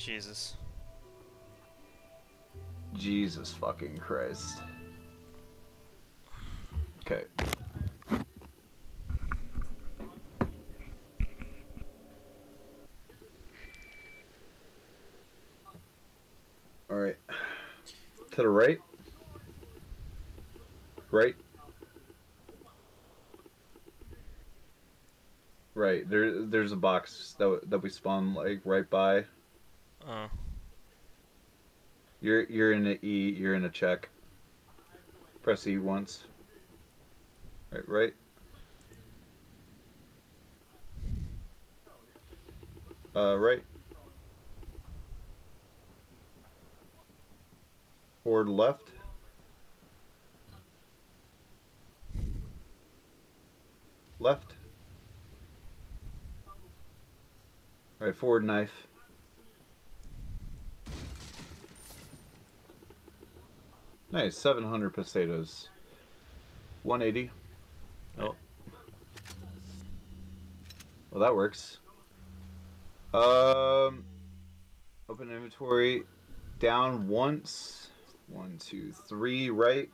Jesus. Jesus fucking Christ. Okay. Alright. To the right. Right. Right. There there's a box that that we spawn like right by. Oh. You're you're in a E, you're in a check. Press E once. Right, right. Uh, right. Forward left. Left. Right, forward knife. Nice, 700 pesetas. 180. Oh. Well, that works. Um, open inventory. Down once. One, two, three, right.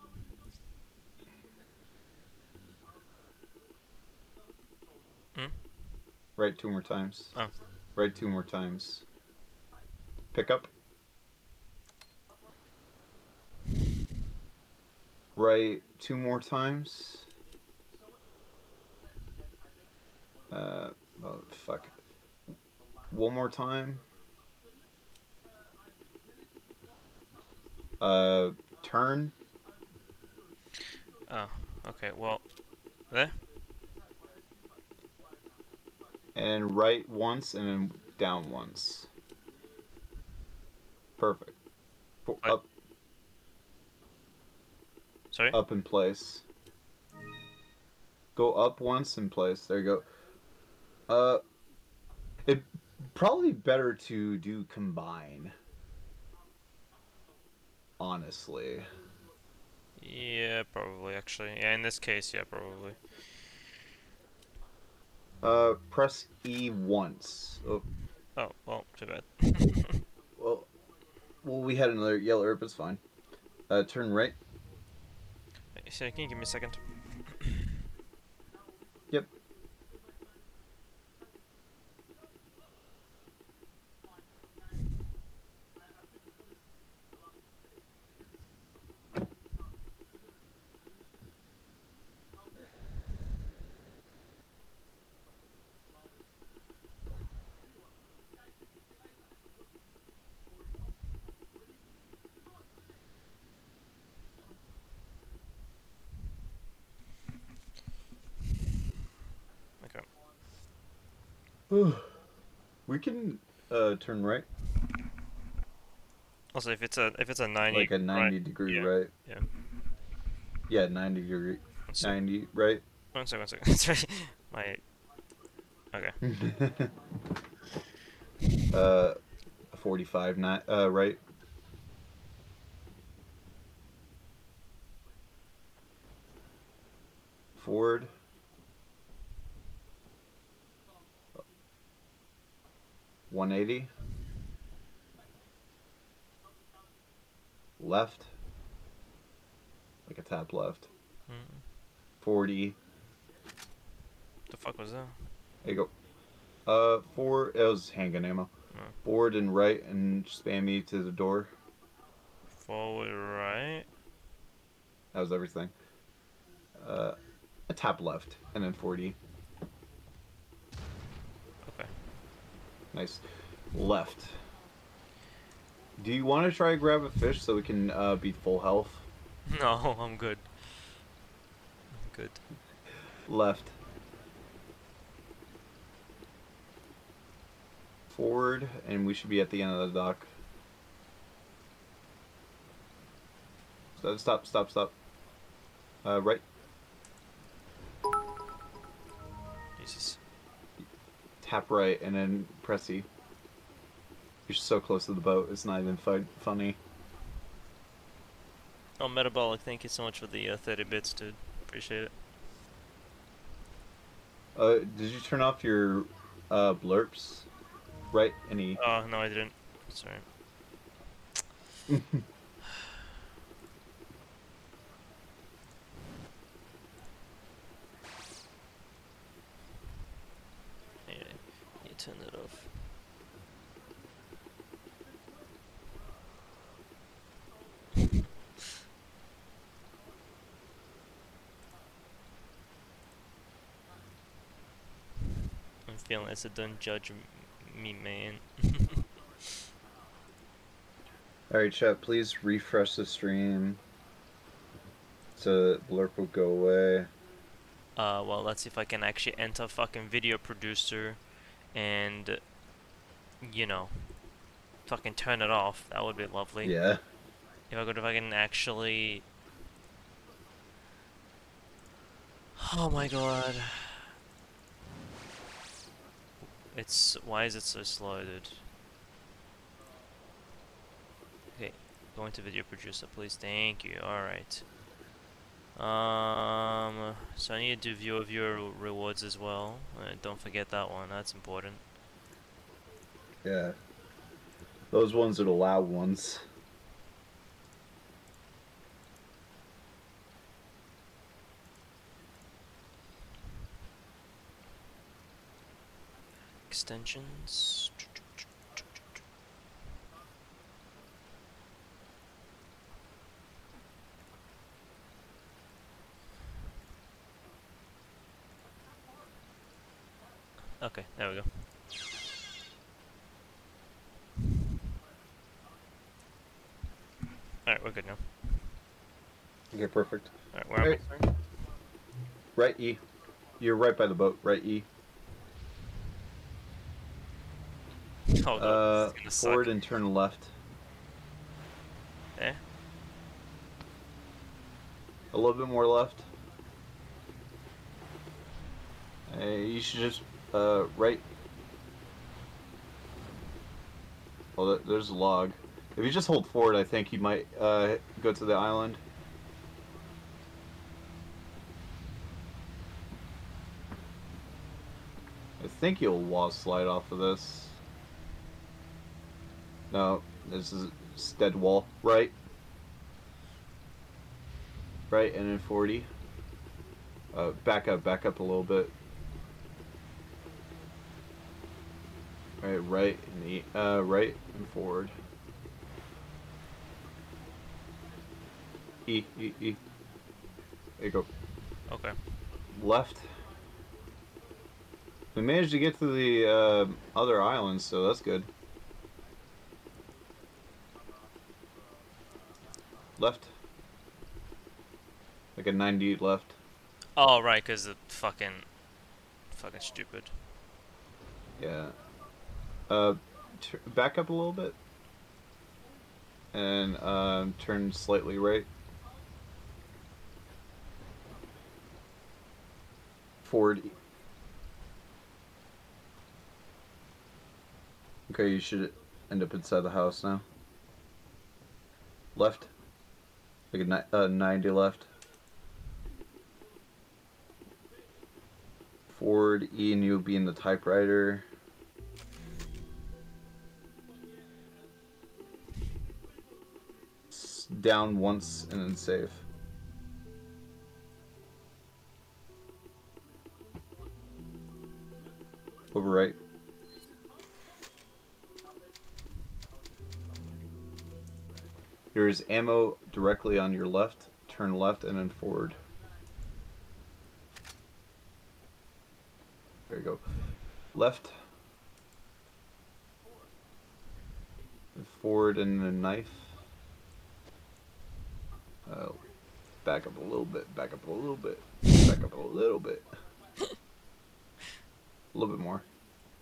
Hmm? Right two more times. Oh. Right two more times. Pick up. Right two more times. Uh, oh, fuck. One more time. Uh, turn. Oh. Okay. Well. There. And right once, and then down once. Perfect. Up, Sorry. up in place. Go up once in place. There you go. Uh, it probably better to do combine. Honestly. Yeah, probably actually. Yeah, in this case, yeah, probably. Uh, press E once. Oh, Oh, well, too bad. well, well, we had another yellow herb. It's fine. Uh, turn right. Can you give me a second? Yep. Okay. we can uh turn right, Also, if it's a if it's a ninety, like a ninety right, degree yeah, right. yeah. Yeah, ninety degree, ninety right. One second, one second. Sorry, my. Okay. uh, forty-five ni- uh right. Forward. One eighty. Left. Like a tap left. Mm, Forty. the fuck was that? There you go. Uh, four. It was handgun ammo. Oh. Forward and right, and spam me to the door. Forward right. That was everything. Uh, a tap left, and then 40. Okay. Nice. Left. Do you want to try to grab a fish so we can uh, be full health? No, I'm good. I'm good. Left. Forward, and we should be at the end of the dock. Stop, stop, stop, stop. Uh, right. Jesus. Tap right, and then press E. You're so close to the boat, it's not even fu- funny. Oh, metabolic. Thank you so much for the uh, 30 bits, dude. Appreciate it. Uh, did you turn off your uh, blurps? Right, and E. Oh no, I didn't. Sorry. Yeah, you turn it off. I'm feeling a don't judge me, man. Alright, chat, please refresh the stream so blurp will go away. Uh, well, let's see if I can actually enter fucking video producer and, you know, fucking turn it off. That would be lovely. Yeah. If I could, if I can actually. Oh my god. It's. Why is it so slow, dude? Okay, go into video producer, please. Thank you. Alright. Um, so I need to do viewer viewer rewards as well. Uh, don't forget that one. That's important. Yeah. Those ones are the loud ones. Extensions. Okay, there we go. Alright, we're good now. Okay, perfect. Alright, where am I? Hey. Right E. You're right by the boat. Right E. Oh, no, Uh, gonna suck. forward and turn left. Eh? A little bit more left. Uh, you should just uh right. Well, there's a log. If you just hold forward, I think you might uh go to the island. I think you'll wall slide off of this. No, this is stead wall. Right. Right, and then 40. Uh, back up, back up a little bit. Right, right, and the, uh, right and forward. E, E, E. There you go. Okay. Left. We managed to get to the uh, other islands, so that's good. Left. Like a 90 left. Oh, right, because the fucking. Fucking stupid. Yeah. Uh, back up a little bit. And um, turn slightly right. Forward. Okay, you should end up inside the house now. Left. Like a uh, 90 left. Forward E and you'll be in the typewriter. Down once and then save. Over right. There's ammo directly on your left. Turn left and then forward. There you go. Left. Forward and then knife. Uh, back up a little bit. Back up a little bit. Back up a little bit. A little bit more.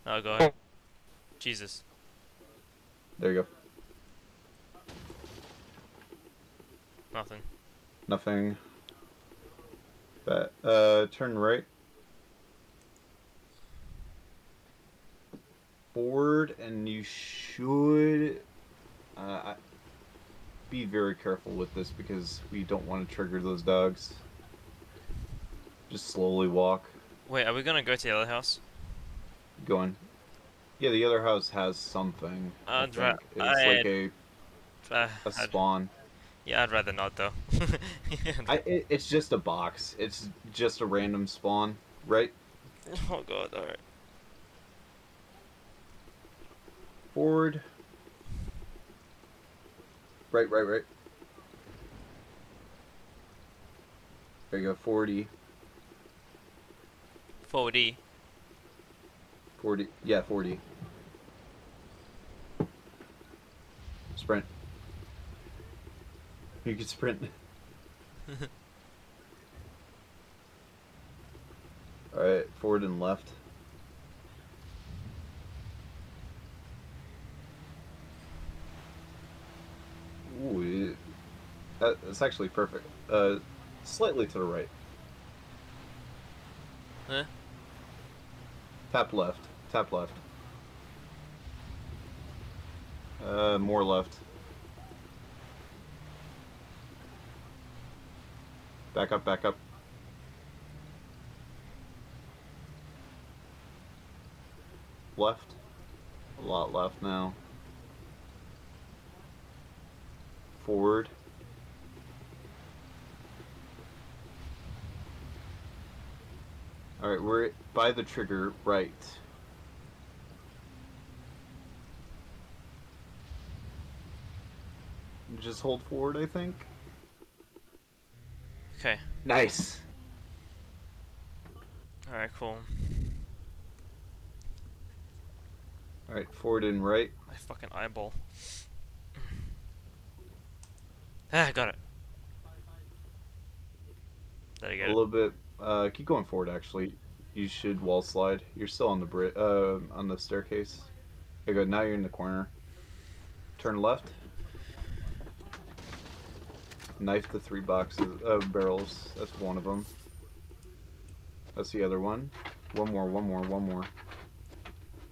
Oh, go ahead. Jesus. There you go. Nothing. Nothing. But uh, turn right. Forward, and you should uh, I- be very careful with this because we don't want to trigger those dogs. Just slowly walk, Wait, are we gonna go to the other house? going. Yeah, the other house has something. I I'd think. It's like I'd- a, Uh, a spawn. Yeah, I'd rather not though. I, it, it's just a box. It's just a random spawn, right? oh god, alright. Forward. Right, right, right. There you go, 40. 4D. 40. Yeah, 40. Sprint. You can sprint. Alright, forward and left. Ooh, it- that, that's actually perfect. Uh, slightly to the right. Huh? Tap left. Tap left. Uh, more left. Back up, back up. Left. A lot left now. Forward. Alright, we're by the trigger right. Just hold forward, I think. Okay. Nice. Alright, cool. Alright, forward and right. My fucking eyeball. Ah, got it. Did I A get it? little bit. Uh, keep going forward. Actually, you should wall slide. You're still on the bri- uh, on the staircase. Okay, good. Now you're in the corner. Turn left. Knife the three boxes, uh, barrels. That's one of them. That's the other one. One more. One more. One more.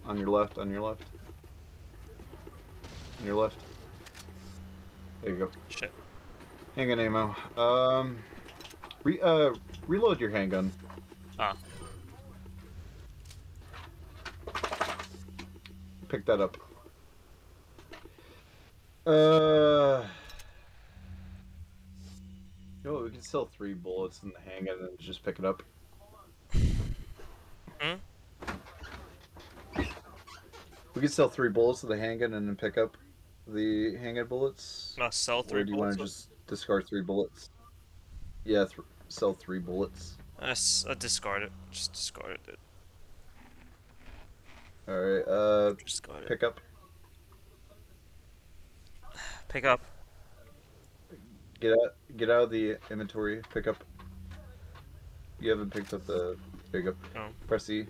On your left. On your left. On your left. There you go. Shit. Handgun ammo. Um, re- uh, reload your handgun. Ah. Pick that up. Uh. What, we can sell three bullets in the handgun and just pick it up. Hmm? We could sell three bullets to the handgun and then pick up the handgun bullets. Not sell Or three do you want to just discard three bullets? Yeah, th- sell three bullets. I discard it. Just discard it. Alright, uh, Discard it. pick up. Pick up. Get out, get out of the inventory. Pick up. You haven't picked up the. There you go. Oh. Press E.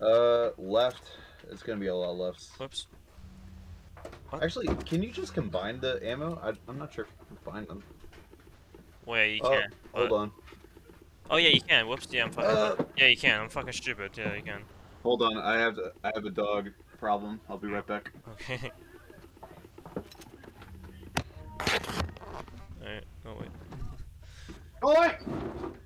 Uh, left. It's gonna be a lot left. Whoops. Actually, can you just combine the ammo? I, I'm not sure if you can combine them. Wait, you Oh, can. Hold on. Oh yeah, you can. Whoops. Yeah, I'm fucking. Uh, yeah, you can. I'm fucking stupid. Yeah, you can. hold on. I have to, I have a dog problem. I'll be right back. Okay. Oh wait. Oh wait.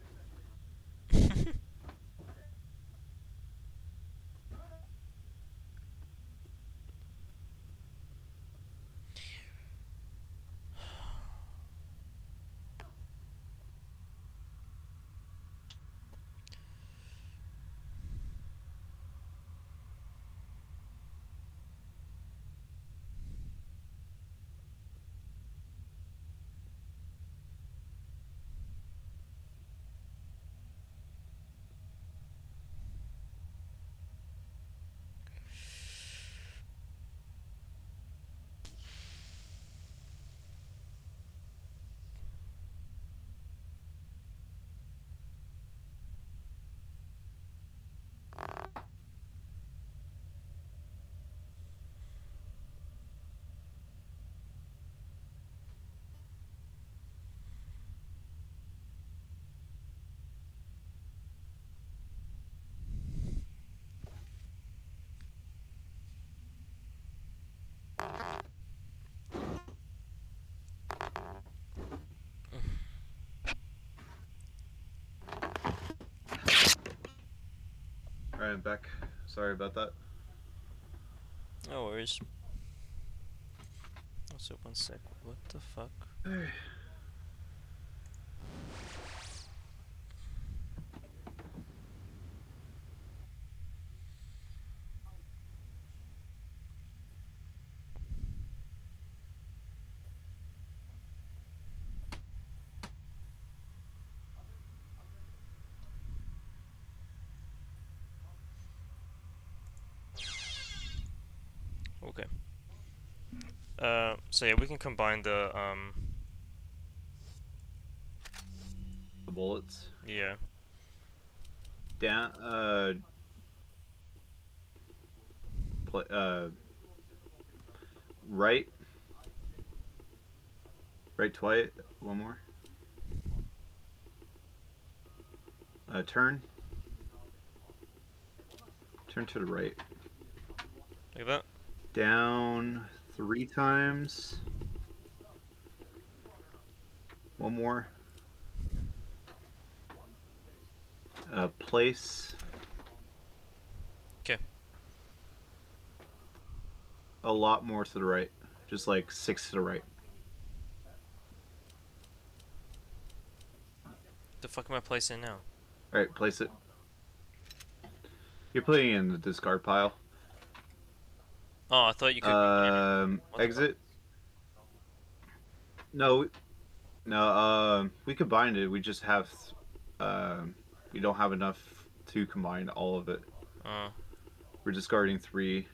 I'm back. Sorry about that. No worries. Also, one sec. What the fuck? So yeah, we can combine the um, The bullets. yeah. Down. Uh. Play, uh. Right. Right twice. One more. Uh, turn. Turn to the right. At that. Down three times. One more. Uh, place. 'Kay. A lot more to the right. Just like six to the right. The fuck am I placing now? Alright, place it. You're putting it in the discard pile. Oh, I thought you could. Um, exit. No, no. Um, we combined it. We just have. Um, we don't have enough to combine all of it. Uh, We're discarding three.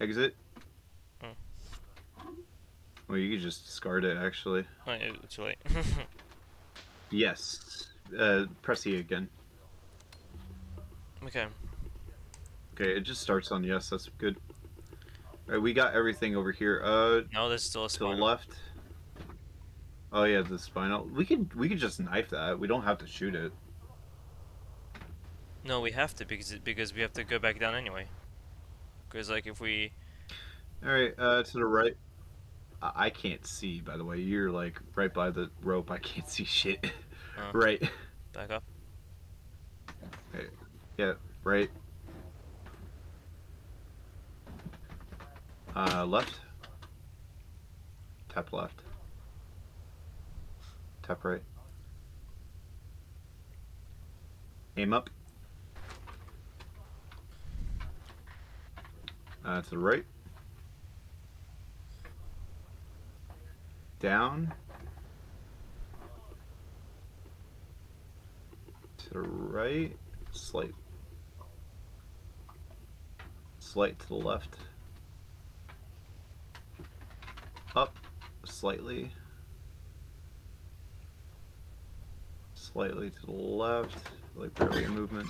Exit. Hmm. Well, you could just discard it. Actually, oh, too late. yes. Uh, press E again. okay. Okay, it just starts on yes. That's good. Alright, we got everything over here. Uh, No, there's still a to the left. Oh yeah, the spinel. We could we could just knife that. We don't have to shoot it. No, we have to because it, because we have to go back down anyway. Because like if we All right, uh, to the right. I, I can't see. By the way, you're like right by the rope. I can't see shit. Oh. right, back up. Okay. yeah, right. Uh, left. Tap left. Tap right. Aim up. Uh, to the right. Down. To the right. Slight. Slight to the left. Up. Slightly. Slightly to the left. Like barely a movement.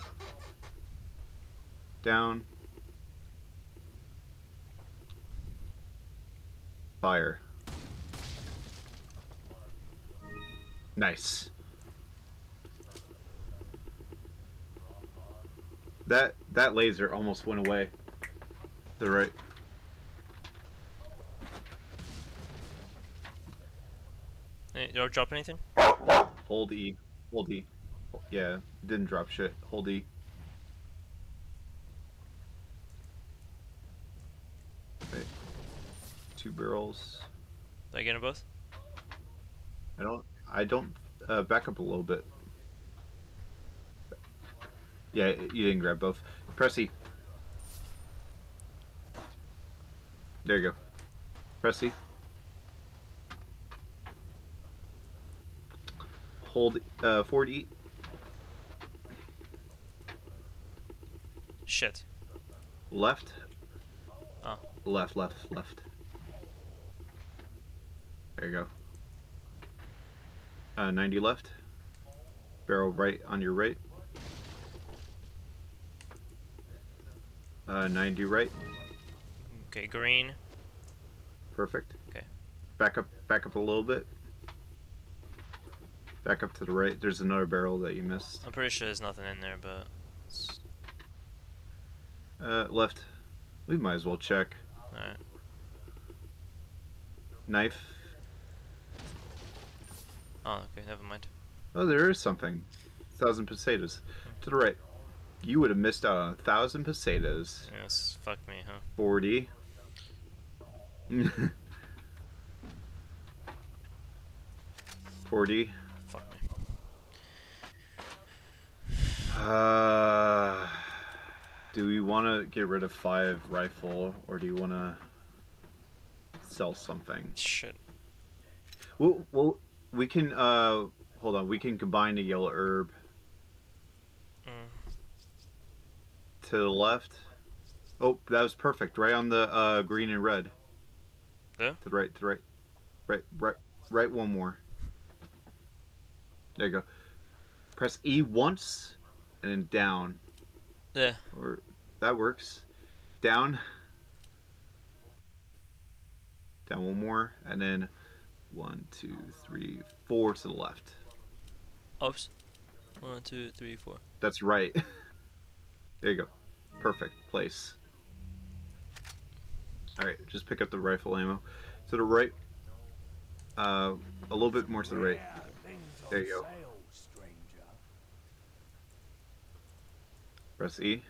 Down. Fire. Nice. That that laser almost went away. The right. You don't drop anything? Hold E. Hold E. Yeah, didn't drop shit. Hold E. Wait. Two barrels. Did I get them both? I don't. I don't. Uh, back up a little bit. Yeah, you didn't grab both. Press E. There you go. Press E. Hold uh, forward E. Shit. Left. Oh. Left, left, left. There you go. Uh, 90 left. Barrel right on your right. Uh, 90 right. Okay, green. Perfect. Okay. Back up, back up a little bit. Back up to the right. There's another barrel that you missed. I'm pretty sure there's nothing in there, but it's- Uh, left. We might as well check. alright. Knife. Oh, okay, never mind. Oh, there is something. A Thousand pesetas. To the right. You would have missed out on a thousand pesetas. Yes, fuck me, huh? 40. Forty. Fuck me. Uh, do we want to get rid of five rifle, or do you want to sell something? Shit. Well, well, we can. Uh, hold on. We can combine the yellow herb Mm. to the left. Oh, that was perfect. Right on the uh, green and red. Yeah? To the right. To the right. Right. Right. Right. One more. There you go. Press E once, and then down. Yeah. Or that works. Down. Down one more, and then one, two, three, four to the left. Oops. One, two, three, four. That's right. there you go. Perfect place. Alright, just pick up the rifle ammo. To the right. Uh, a little bit more to the right. There you go. Press E.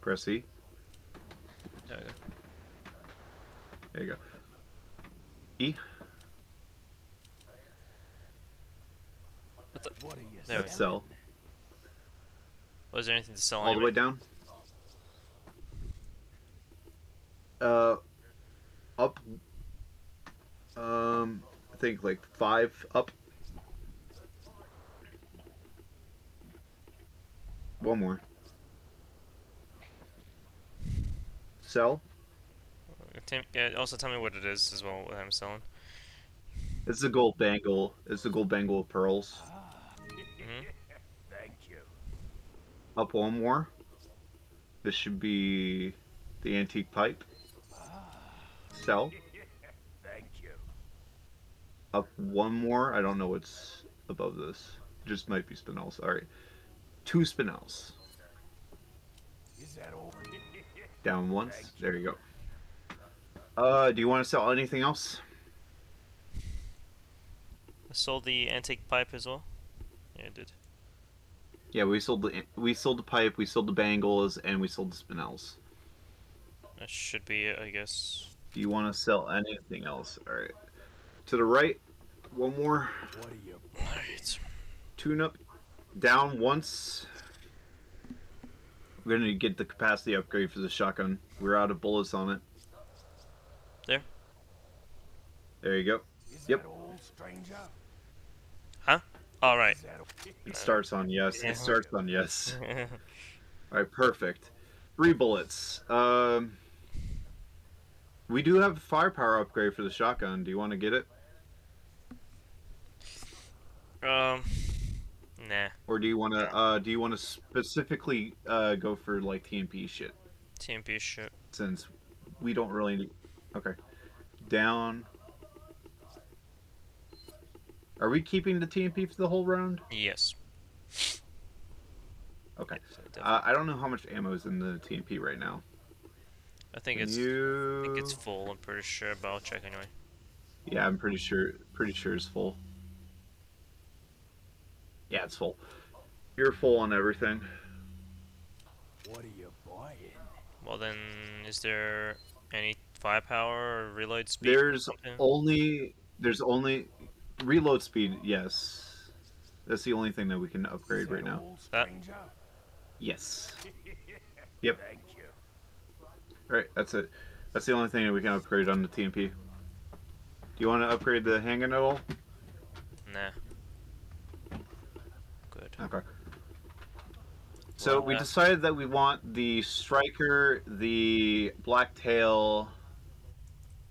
Press E. There we go. There you go. E. What the? What are you There we sell. Was there anything to sell All the way down. Uh, up. Um, I think like five up. One more. Sell. Yeah, also tell me what it is as well, what I'm selling. It's the gold bangle. It's the gold bangle of pearls. hmm Thank you. Up one more. This should be the antique pipe. Sell. Thank you. Up one more. I don't know what's above this. Just might be spinels. All right. Two spinels. Is that all? Down once. There you go. Uh, do you want to sell anything else? I sold the antique pipe as well. Yeah, I did. Yeah, we sold the we sold the pipe, we sold the bangles, and we sold the spinels. That should be it, I guess. Do you want to sell anything else? All right. To the right, one more What are you? Alright. tune up. Down once. We're gonna get the capacity upgrade for the shotgun. We're out of bullets on it. There. There you go. Is Yep. that all, stranger? Alright. Is that all? It starts on yes. It starts on yes. All right, perfect. Three bullets. Um, we do have a firepower upgrade for the shotgun. Do you want to get it, um, nah. or do you want to? Uh, do you want to specifically uh, go for like TMP shit? TMP shit. Since we don't really need. Okay, down. Are we keeping the TMP for the whole round? Yes. Okay. Uh, I don't know how much ammo is in the TMP right now. I think Can it's you... I think it's full, I'm pretty sure, but I'll check anyway. Yeah, I'm pretty sure. Pretty sure it's full. Yeah, it's full. You're full on everything. What are you buying? Well then, is there any firepower or reload speed? There's only there's only reload speed. Yes, that's the only thing that we can upgrade that right now. That- Yes. Yep. Thank you. Right. That's it. That's the only thing that we can upgrade on the TMP. Do you want to upgrade the handgun at all? Nah. Okay. So we decided that we want the striker, the blacktail,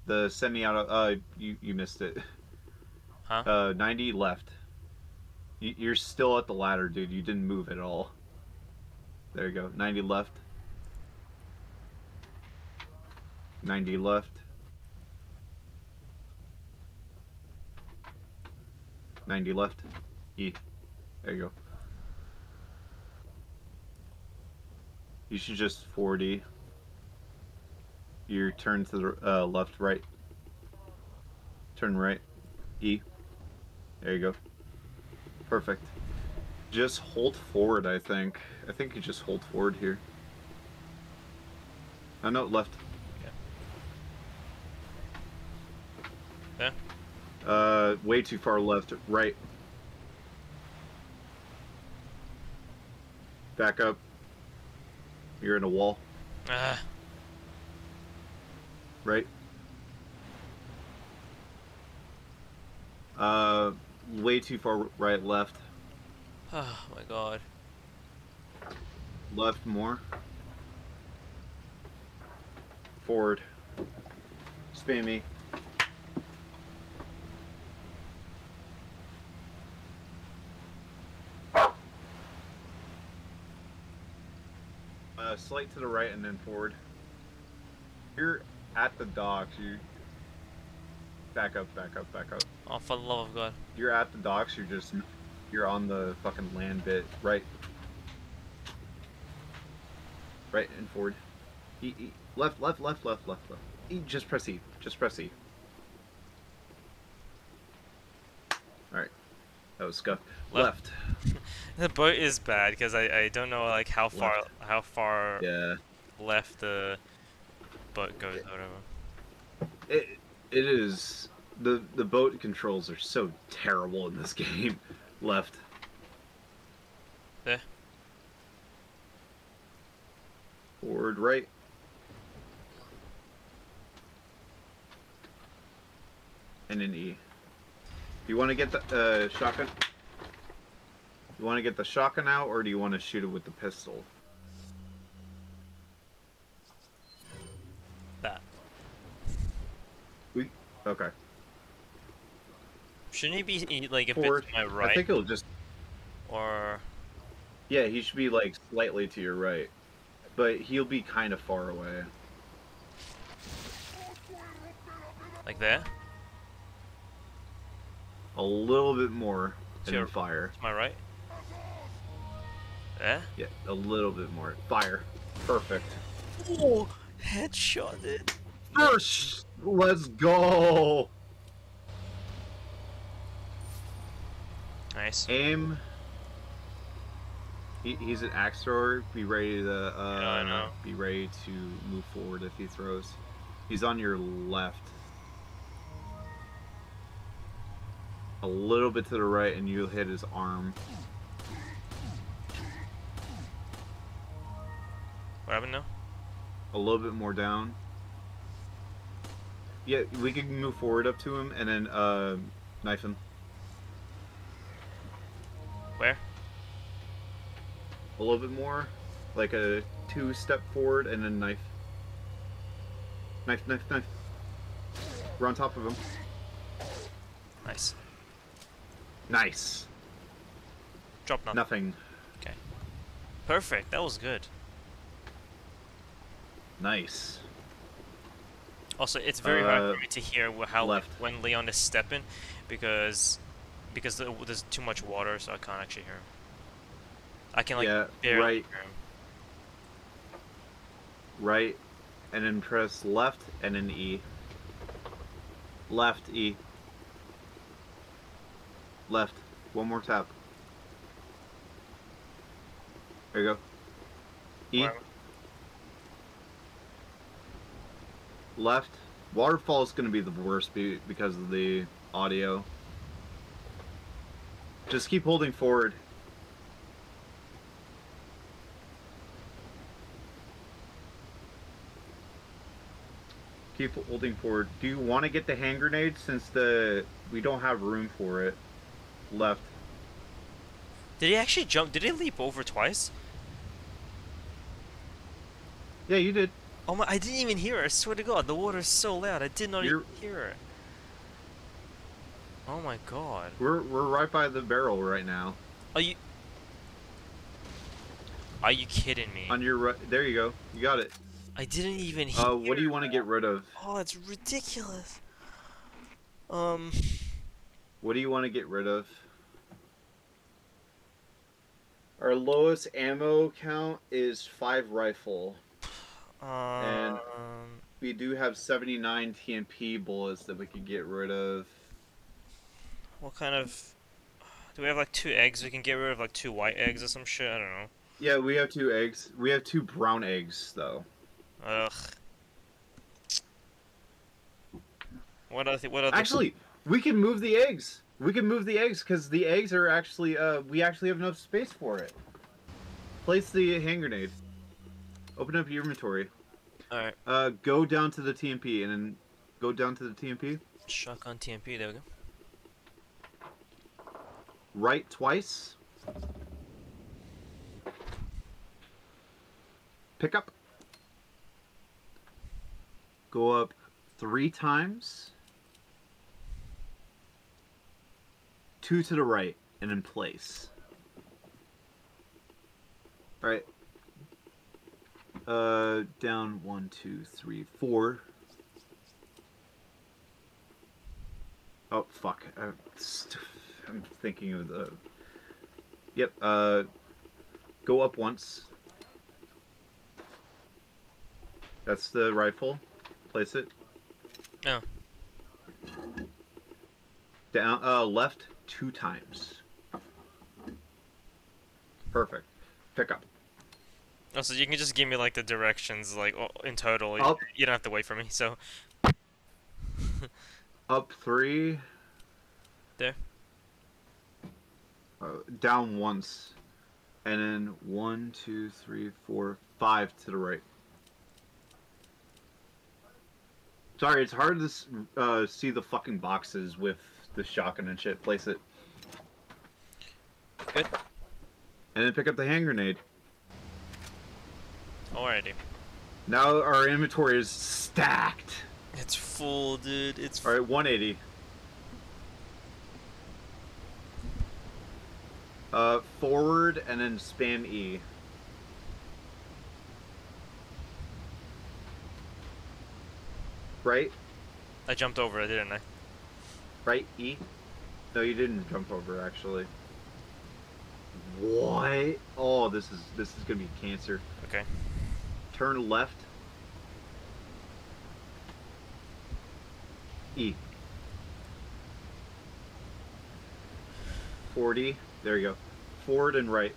the semi-auto. Uh, you you missed it. Huh? Uh, ninety left. You, you're still at the ladder, dude. You didn't move at all. There you go. Ninety left. Ninety left. Ninety left. E. There you go. You should just 40. You turn to the uh, left, right. Turn right. E. There you go. Perfect. Just hold forward, I think. I think you just hold forward here. I know left. Yeah. Uh, way too far left. Right. Back up. You're in a wall. Ah, Right. Uh, way too far right. Left. oh my god. Left more. Forward. Spam slight to the right and then forward. You're at the docks. You back up, back up, back up. Oh, for the love of God. You're at the docks. You're just you're on the fucking land bit. Right. Right and forward. E, e, left, left, left, left, left, left. E, just press E. Just press E. All right. That was scuff. Left. Left. The boat is bad because I, I don't know like how far how far Yeah. left the boat goes or whatever. It it is the the boat controls are so terrible in this game. Left. There. Forward right. And an E. Do you want to get the uh, shotgun? You want to get the shotgun out, or do you want to shoot it with the pistol? That. We Okay. Shouldn't he be like a Forward. bit to my right I think it'll just. or Yeah, he should be like slightly to your right, but he'll be kind of far away. like there? A little bit more To your- fire. To my right? There? Yeah, a little bit more. Fire. Perfect. Oh, headshot it. First, let's go. Nice. Aim. He, he's an axe thrower. Be ready to. Uh, Yeah, I. Be ready to move forward if he throws. He's on your left. A little bit to the right, and you'll hit his arm. What happened now? A little bit more down. Yeah, we can move forward up to him and then uh, knife him. Where? A little bit more, like a two step forward and then knife. Knife, knife, knife. We're on top of him. Nice. Nice. Drop nothing. Nothing. Okay. Perfect. That was good. Nice. Also, it's very hard Uh, for me to hear how left. when Leon is stepping, because because there's too much water, so I can't actually hear him. I can like yeah, barely right, hear him. right, and then press left and then E. Left E. Left. One more tap. There you go. E. Left. Waterfall is going to be the worst be- because of the audio. Just keep holding forward. Keep holding forward. Do you want to get the hand grenade since the we don't have room for it? Left. Did he actually jump? Did he leap over twice? Yeah, you did. Oh my! I didn't even hear it. I swear to God, the water is so loud. I did not You're- even hear it. Oh my God! We're we're right by the barrel right now. Are you? Are you kidding me? On your right. There you go. You got it. I didn't even hear. Uh, what do you want to get rid of? Oh, it's ridiculous. Um. What do you want to get rid of? Our lowest ammo count is five rifle. Um. We do have 79 TMP bullets that we could get rid of. What kind of? Do we have like two eggs? We can get rid of like two white eggs or some shit. I don't know. Yeah, we have two eggs. We have two brown eggs though. Ugh. What other? What other? Actually, we can move the eggs. We can move the eggs because the eggs are actually uh we actually have enough space for it. Place the hand grenade. Open up your inventory. All right. Uh, go down to the TMP and then go down to the TMP. Shotgun TMP. There we go. Right twice. Pick up. Go up three times. Two to the right and in place. Alright. Uh, down one, two, three, four. Oh, fuck. I'm, I'm thinking of the. Yep, uh. Go up once. That's the rifle. Place it. Oh. Down, uh, left two times. Perfect. Pick up. Oh, so you can just give me like the directions, like in total. You- Up. You don't have to wait for me. So Up three. There. Uh, down once. And then one, two, three, four, five to the right. Sorry, it's hard to uh, see the fucking boxes with the shotgun and shit. Place it. Good. And then pick up the hand grenade. alrighty. Now our inventory is stacked. It's full, dude. It's All right, 180. Uh, forward and then spam E. Right, I jumped over it, didn't I? Right E. No, you didn't jump over actually. What? Oh, this is this is gonna be cancer. Okay. Turn left. E. 40. There you go. Forward and right.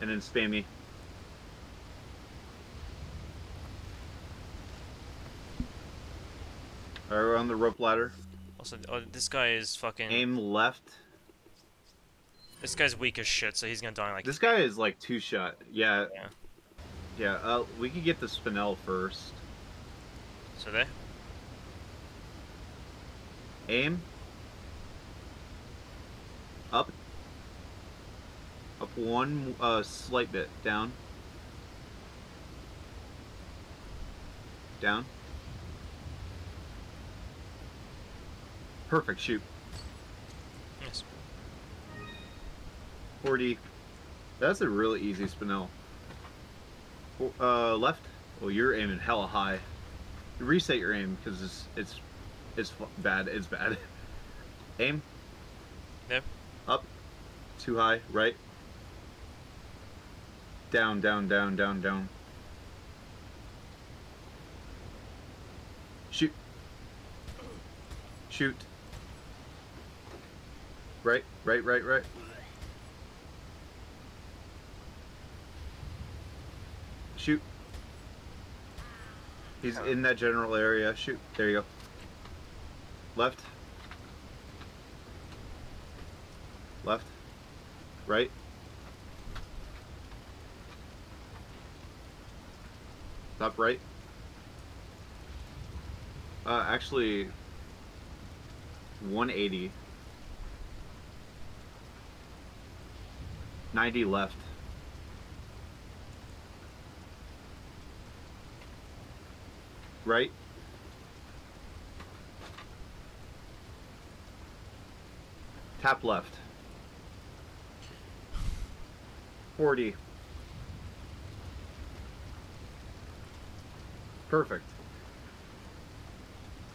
And then spam E. Alright, we're on the rope ladder. Also, oh, this guy is fucking. Aim left. This guy's weak as shit, so he's gonna die like. This guy is like two shot. Yeah. Yeah. Yeah, uh, we could get the spinel first. So there. Aim. Up. Up one uh, slight bit. Down. Down. Perfect. Shoot. Yes. 40. That's a really easy spinel. Uh, left. Well, you're aiming hella high. Reset your aim because it's it's it's bad. It's bad. Aim. Yep. Up. Too high. Right. Down. Down. Down. Down. Down. Shoot. Shoot. Right. Right. Right. Right. Shoot. He's in that general area. Shoot. There you go. Left. Left. Right. Top right. Uh, actually, 180. 90 left. Right. Tap left. 40. Perfect.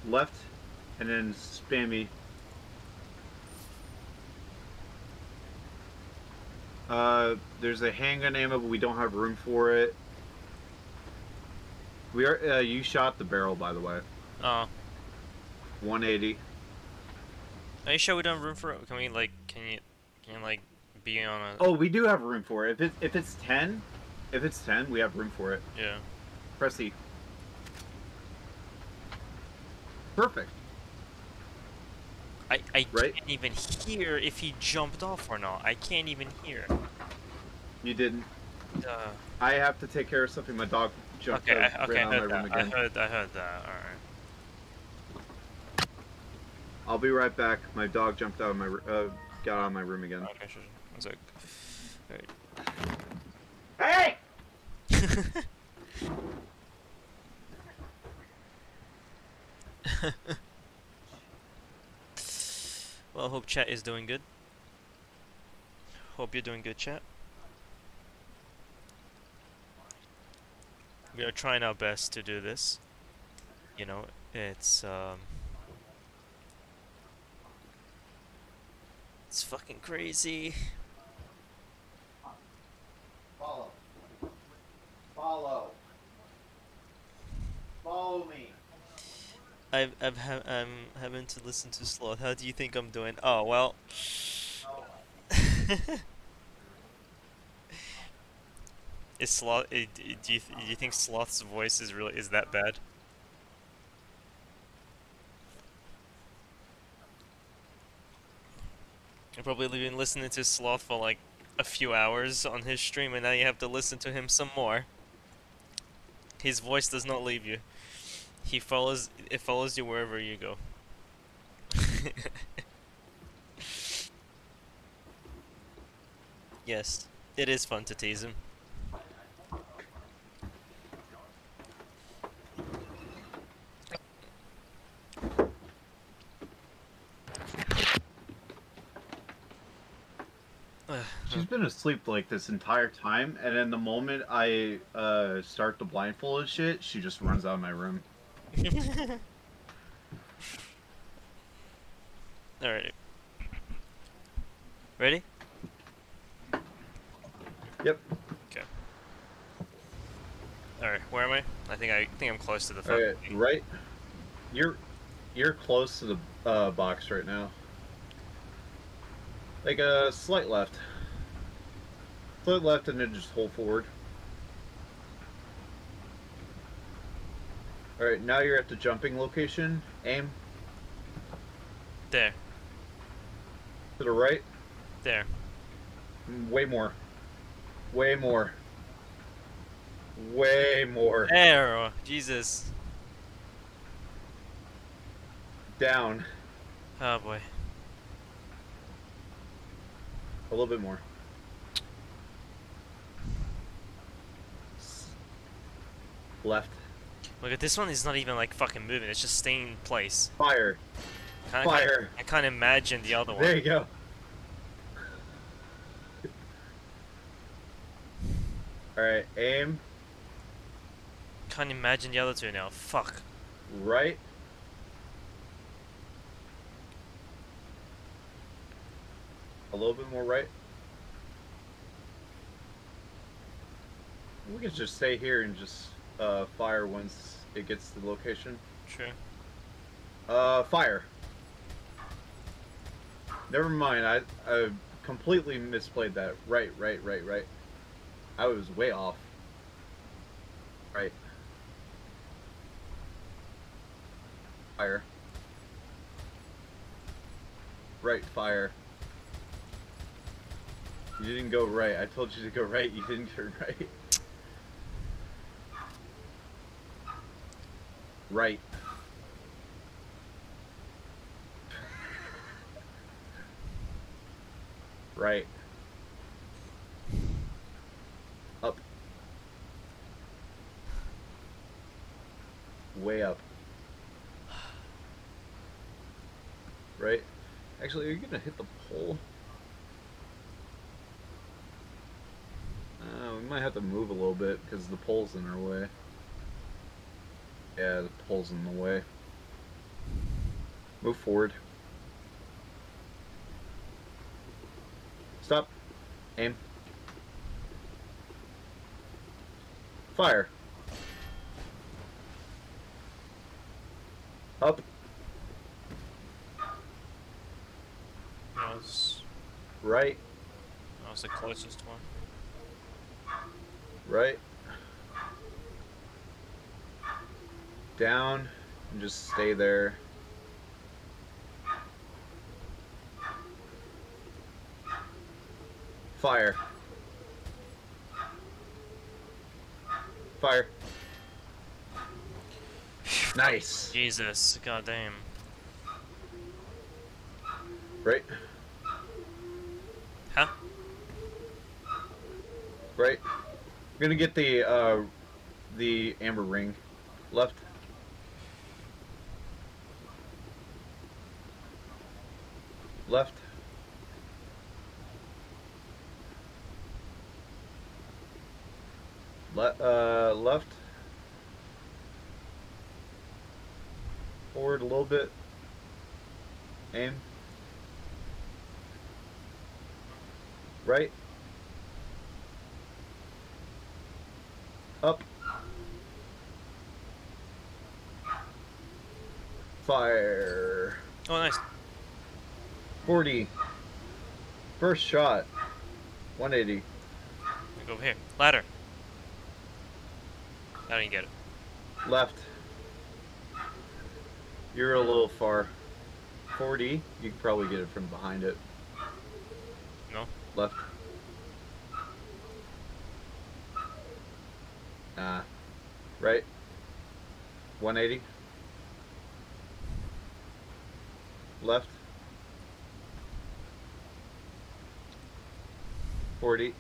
Left, and then spammy. Uh, there's a handgun ammo, but we don't have room for it. We are. Uh, you shot the barrel, by the way. Oh. 180. Are you sure we don't have room for it? Can we like Can you can you like be on a Oh, we do have room for it. If it if it's ten, if it's ten, we have room for it. yeah? Press E. Perfect. I I Right. can't even hear if he jumped off or not. I can't even hear. You didn't. Uh, I have to take care of something. My dog jumped okay, out, okay, ran out of heard my room that. I again. heard I heard that. All right. I'll be right back. My dog jumped out of my uh, got out of my room again. Okay, sure. One sec. Hey! well, hope chat is doing good. Hope you're doing good, chat. We are trying our best to do this. You know, it's um It's fucking crazy. Follow. Follow. Follow me. I've I've ha- I'm having to listen to Sloth. How do you think I'm doing? Oh well. is Sloth? Eh, do you do you think Sloth's voice is really is that bad? You've probably been listening to Sloth for like a few hours on his stream, and now you have to listen to him some more. His voice does not leave you. He follows. It follows you wherever you go. yes, it is fun to tease him. She's been asleep like this entire time, and then the moment I uh, start the blindfolded shit, she just runs out of my room. Alright. Ready? Yep. Okay. Alright, where am I? I think I think I'm close to the Okay, fucking. right. You're you're close to the uh, box right now. Like a slight left. Slight left, and then just hold forward. All right, now you're at the jumping location. Aim There, to the right. there. Mm, Way more. Way more. Way more. There! Jesus. Down. Oh boy. A little bit more. Left. Look at this one is not even like fucking moving, it's just staying in place. Fire. Kinda, Fire. I can't imagine the other one. There you go. Alright, aim Can't imagine the other two now. Fuck. right. A little bit more right. We can just stay here and just uh, fire once it gets to the location. True. Uh, fire. Never mind. I I completely misplayed that. Right, right, right, right. I was way off. Right. Fire. Right, fire. You didn't go right. I told you to go right. You didn't turn right. Right. Right. Up. Way up. Right? Actually, are you gonna hit the pole? Uh, we might have to move a little bit because the pole's in our way. Yeah, the pole's in the way. Move forward. Stop. Aim. Fire. Up. Yes. right, That was the closest one. right. Down, and just stay there. Fire. Fire. Nice. Jesus, goddamn. Right. Huh? Right. I'm gonna get the uh the amber ring. Left. Left. Le- uh, left. Forward a little bit. Aim. Right. Up. Fire. Oh, nice. 40. First shot. 180. Go over here. Ladder. I didn't get it. Left. You're a little far. 40. You can probably get it from behind it. No. Left. Ah. Right. 180. Left. 40.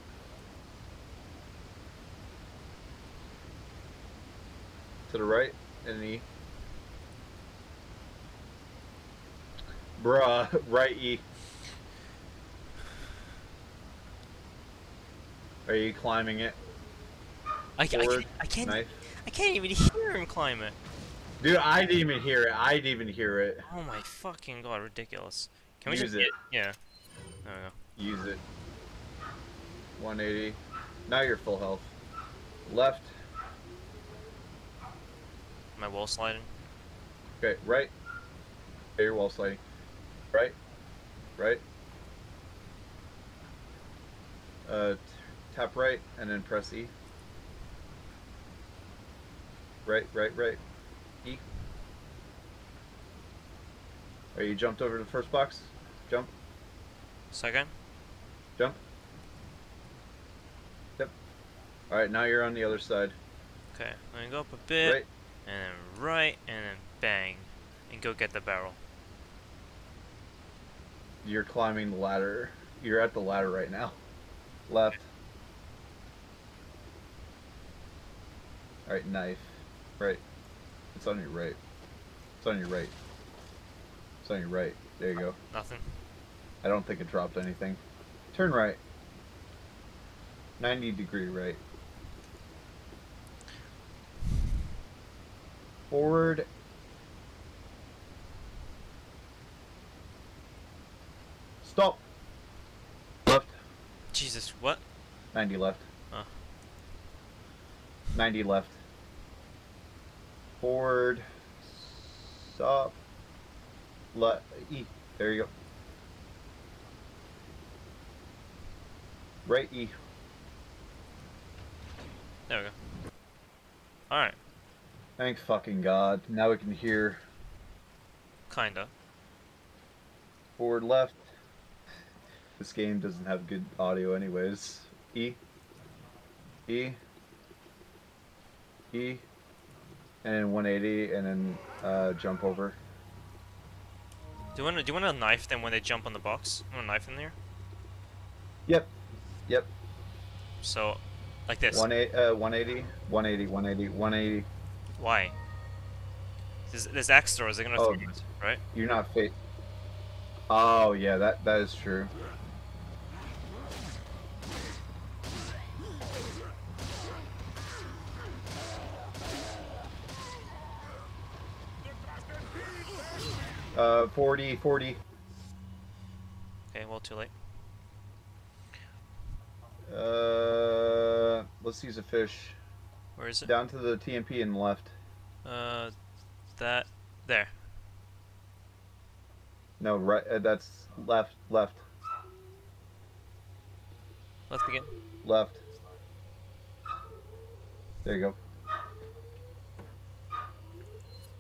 To the right, and E. Bruh, right E. Are you climbing it? I, I, can't, I can't. Knife. I can't even hear him climb it. Dude, I didn't even hear it. I didn't even hear it. Oh my fucking god, ridiculous. Can we Use just it. Yeah. No, no. Use it. 180. Now you're full health. Left. My wall sliding? Okay, right. Okay, you're wall sliding. Right. Right. Uh, tap right and then press E. Right, right, right. E. Are you jumped over to the first box? Jump, Second? jump. Yep. Alright, now you're on the other side. Okay. I'm gonna go up a bit, Right. and then right, and then bang, and go get the barrel. You're climbing the ladder. You're at the ladder right now. Left. Alright, knife. Right. It's on your right. It's on your right. It's on your right. There you go. Ah, nothing. I don't think it dropped anything. Turn right. 90 degree right. Forward. Stop. Left. Jesus, what? 90 left. Oh. 90 left. Forward. Stop. Left. E. There you go. Right E. There we go. Alright. Thanks fucking God. Now we can hear Kinda. forward left. This game doesn't have good audio anyways. E. E. E. And then 180 and then uh, jump over. Do you want to do you want to knife them when they jump on the box? You want a knife in there? Yep. Yep. So, like this. One eight, uh, 180, 180, 180, 180. Why? There's, there's axe throwers. They're gonna Oh. throw it, right? You're not fit. Oh yeah, that that is true. Uh, 40, 40. Okay, well, too late. Uh, let's use a fish. Where is it? Down to the TMP and left. Uh, that there. No, right. Uh, that's left, left. Let's begin. Left. There you go.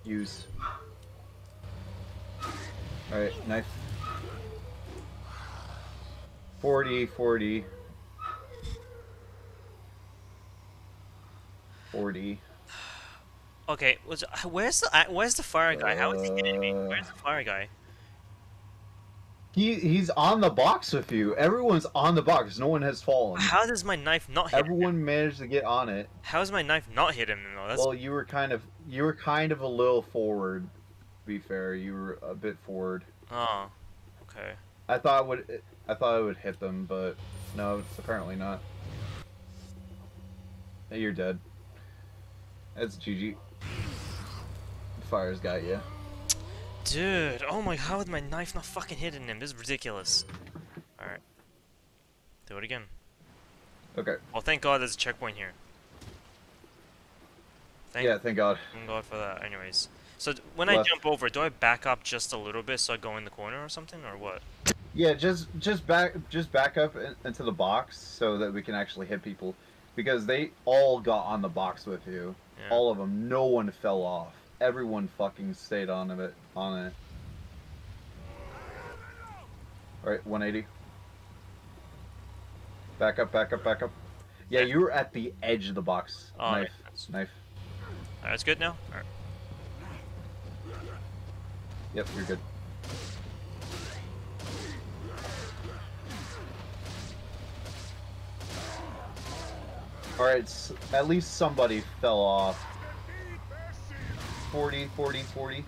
Use. Alright, knife. 40, 40. 40. Okay, was where's the where's the fire guy? How is he hitting me? Uh, Where's the fire guy? He he's on the box with you. Everyone's on the box. No one has fallen. How does my knife not hit him? Everyone managed to get on it. How is my knife not hit him though? That's Well, you were kind of you were kind of a little forward. To be fair, you were a bit forward. oh, okay. I thought it would I thought it would hit them, but no, apparently not. You're dead. That's GG. Fire's got you. Dude, oh my, how is my knife not fucking hitting him? This is ridiculous. Alright. Do it again. Okay. Well, thank God there's a checkpoint here. Thank, yeah, thank God. thank God for that. Anyways. So, when I jump over, do I back up just a little bit so I go in the corner or something, or what? Yeah, just just back just back up in, into the box so that we can actually hit people, because they all got on the box with you. Yeah. All of them. No one fell off. Everyone fucking stayed on of it on it. All right, 180. Back up, back up, back up. Yeah, you were at the edge of the box. Oh, knife, yeah. knife. That's good now? Alright. Yep, you're good. All right, s- at least somebody fell off. 40, 40, 40.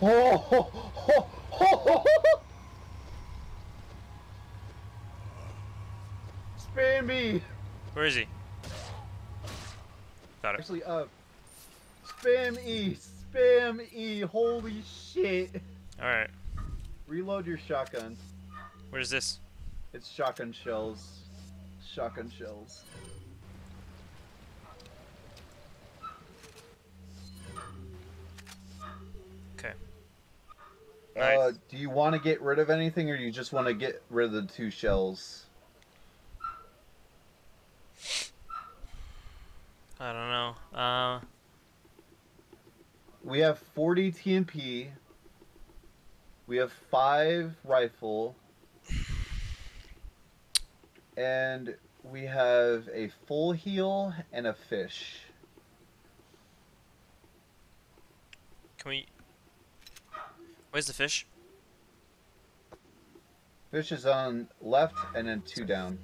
Oh, ho, ho, ho, ho, ho. Spam me! Where is he? Got it. Actually, uh, spam E, spam E, holy shit. Alright. Reload your shotgun. Where's this? It's shotgun shells. Shotgun shells. Okay. Uh, do you want to get rid of anything, or do you just want to get rid of the two shells? I don't know. Uh, We have 40 TMP. We have five rifle. And we have a full heal and a fish. can we... Where's the fish? Fish is on left and then two down.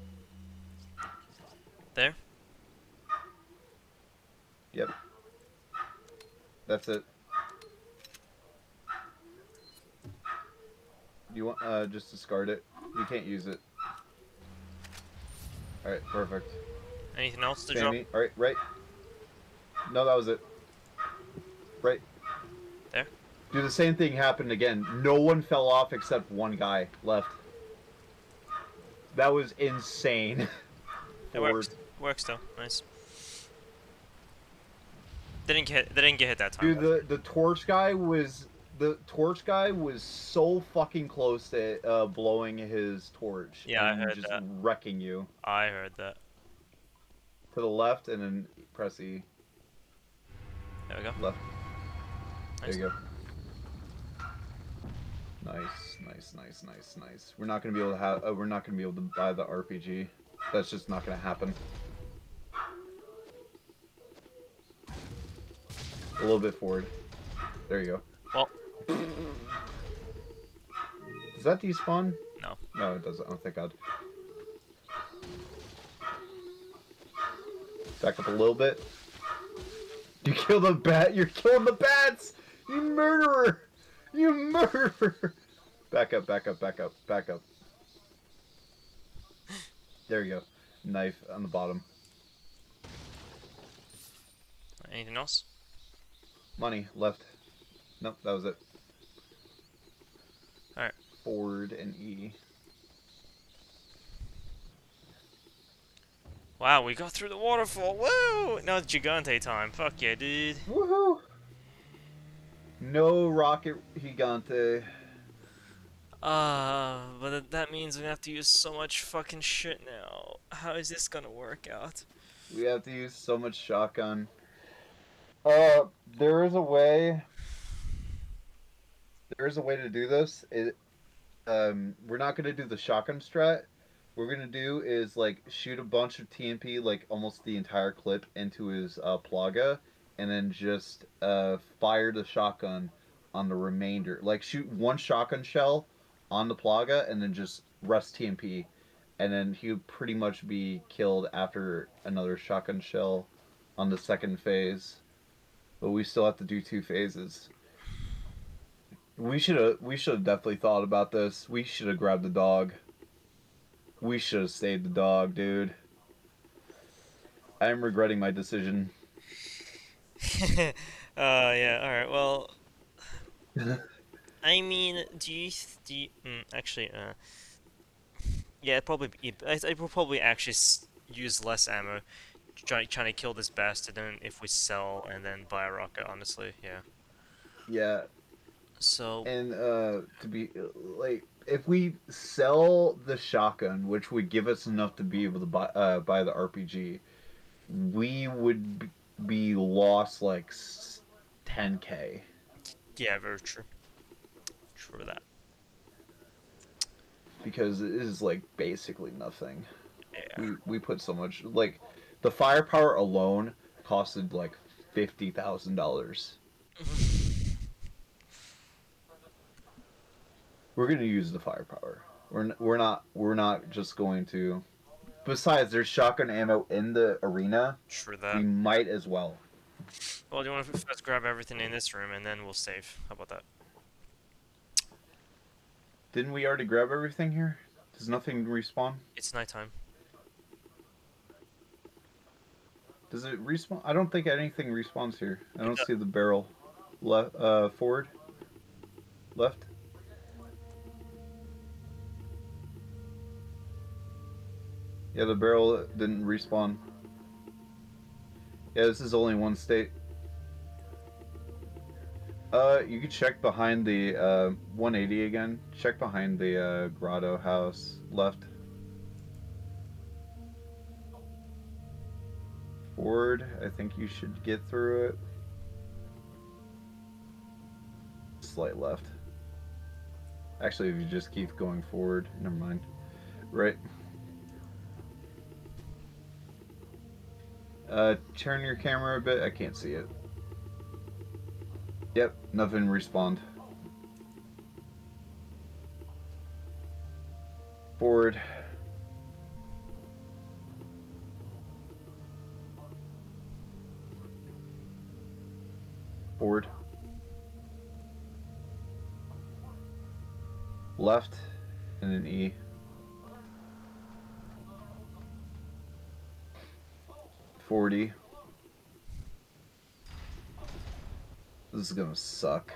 There? Yep. That's it. You want uh just discard it. You can't use it. Alright, perfect. Anything else to drop? Alright, right. No, that was it. Right. There? Do the same thing happened again. No one fell off except one guy left. That was insane. It works. Works though. Nice. Didn't get they didn't get hit that time. Dude, the the torch guy was the torch guy was so fucking close to uh, blowing his torch. Yeah, I heard just that. wrecking you I heard that. to the left and then press E There we go. left. Nice. There you go. Nice, nice, nice, nice, nice. We're not gonna be able to have. Uh, we're not gonna be able to buy the RPG. That's just not gonna happen. A little bit forward. There you go. Well, Does that despawn? No. No, it doesn't. Oh, thank God. Back up a little bit. You kill the bat. You're killing the bats. You murderer. You murderer. Back up. Back up. Back up. Back up. There you go. Knife on the bottom. anything else? Money left. Nope, that was it. Alright. Forward and E. Wow, we got through the waterfall. Woo! Now it's Gigante time. Fuck yeah, dude. Woohoo! No rocket gigante. Uh, but that means we have to use so much fucking shit now. How is this gonna work out? We have to use so much shotgun. Uh, there is a way. There is a way to do this. It, um, we're not gonna do the shotgun strat. We're gonna do is like shoot a bunch of TMP, like almost the entire clip into his uh, plaga, and then just uh fire the shotgun on the remainder. Like shoot one shotgun shell on the plaga, and then just rest TMP, and then he would pretty much be killed after another shotgun shell on the second phase. But we still have to do two phases. We should have we should have definitely thought about this. We should have grabbed the dog. We should have saved the dog, dude. I am regretting my decision. uh, yeah. All right. Well, I mean, do you th- do you, mm, actually? Uh, yeah, probably. I, I will probably actually s- use less ammo, try, trying to kill this bastard, than if we sell and then buy a rocket. Honestly, yeah. Yeah, So and uh to be like if we sell the shotgun, which would give us enough to be able to buy uh, buy the RPG, we would be lost like 10k. yeah, very true. True that. because it is like basically nothing. Yeah. We we put so much like the firepower alone costed like fifty thousand dollars. We're gonna use the firepower. We're n- we're not we're not just going to. Besides, there's shotgun ammo in the arena. True We might as well. Well, do you want to first grab everything in this room and then we'll save? How about that? Didn't we already grab everything here? Does nothing respawn? It's nighttime. Does it respawn? I don't think anything respawns here. I don't see the barrel. Left, uh, forward. Left. Yeah, the barrel didn't respawn. Yeah, this is only one state. Uh, you could check behind the uh 180 again. Check behind the uh, grotto house. Left. Forward. I think you should get through it. Slight left. Actually, if you just keep going forward, never mind. Right. Uh, turn your camera a bit. I can't see it. Yep, nothing respawned. Forward. Forward. Left and an E. Forty. This is gonna suck.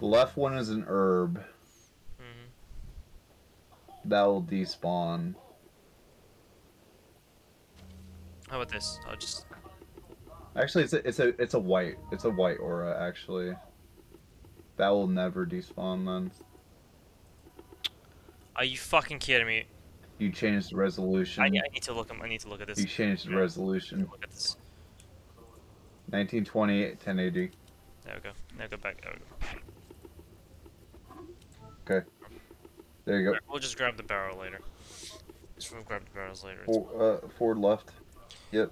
The left one is an herb. hmm That will despawn. How about this? I'll just. Actually, it's a it's a it's a white it's a white aura. Actually, that will never despawn. Then Are you fucking kidding me? You changed the resolution. I, I need to look. I need to look at this. you changed the resolution. Look at this. 1920 1080. There we go. Now go back. There we go. Okay. There you go. We'll just grab the barrel later. Just we'll grab the barrels later. For, uh, forward left. Yep.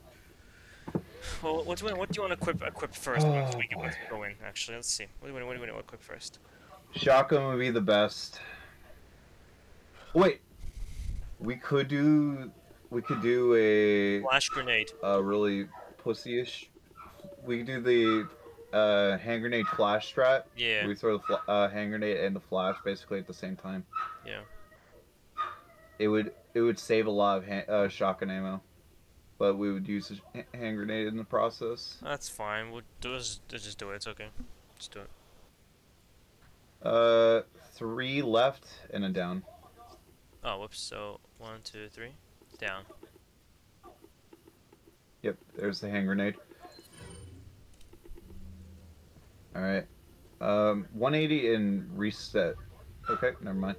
Well, what do you want? What do you want to equip? Equip first. Oh, we, once boy. we go in. Actually, let's see. What do you want? What do you want to equip first? Shotgun would be the best. Wait, we could do we could do a Flash grenade. a really pussyish. We could do the uh, hand grenade flash strat. Yeah. We throw the uh, hand grenade and the flash basically at the same time. Yeah. It would it would save a lot of ha- uh, shotgun ammo, but we would use a hand grenade in the process. That's fine. We'll do just, just do it. It's okay. Just do it. Uh, three left and a down. Oh, whoops. So one, two, three, down. Yep, there's the hand grenade. All right, Um, 180 and reset. Okay, never mind.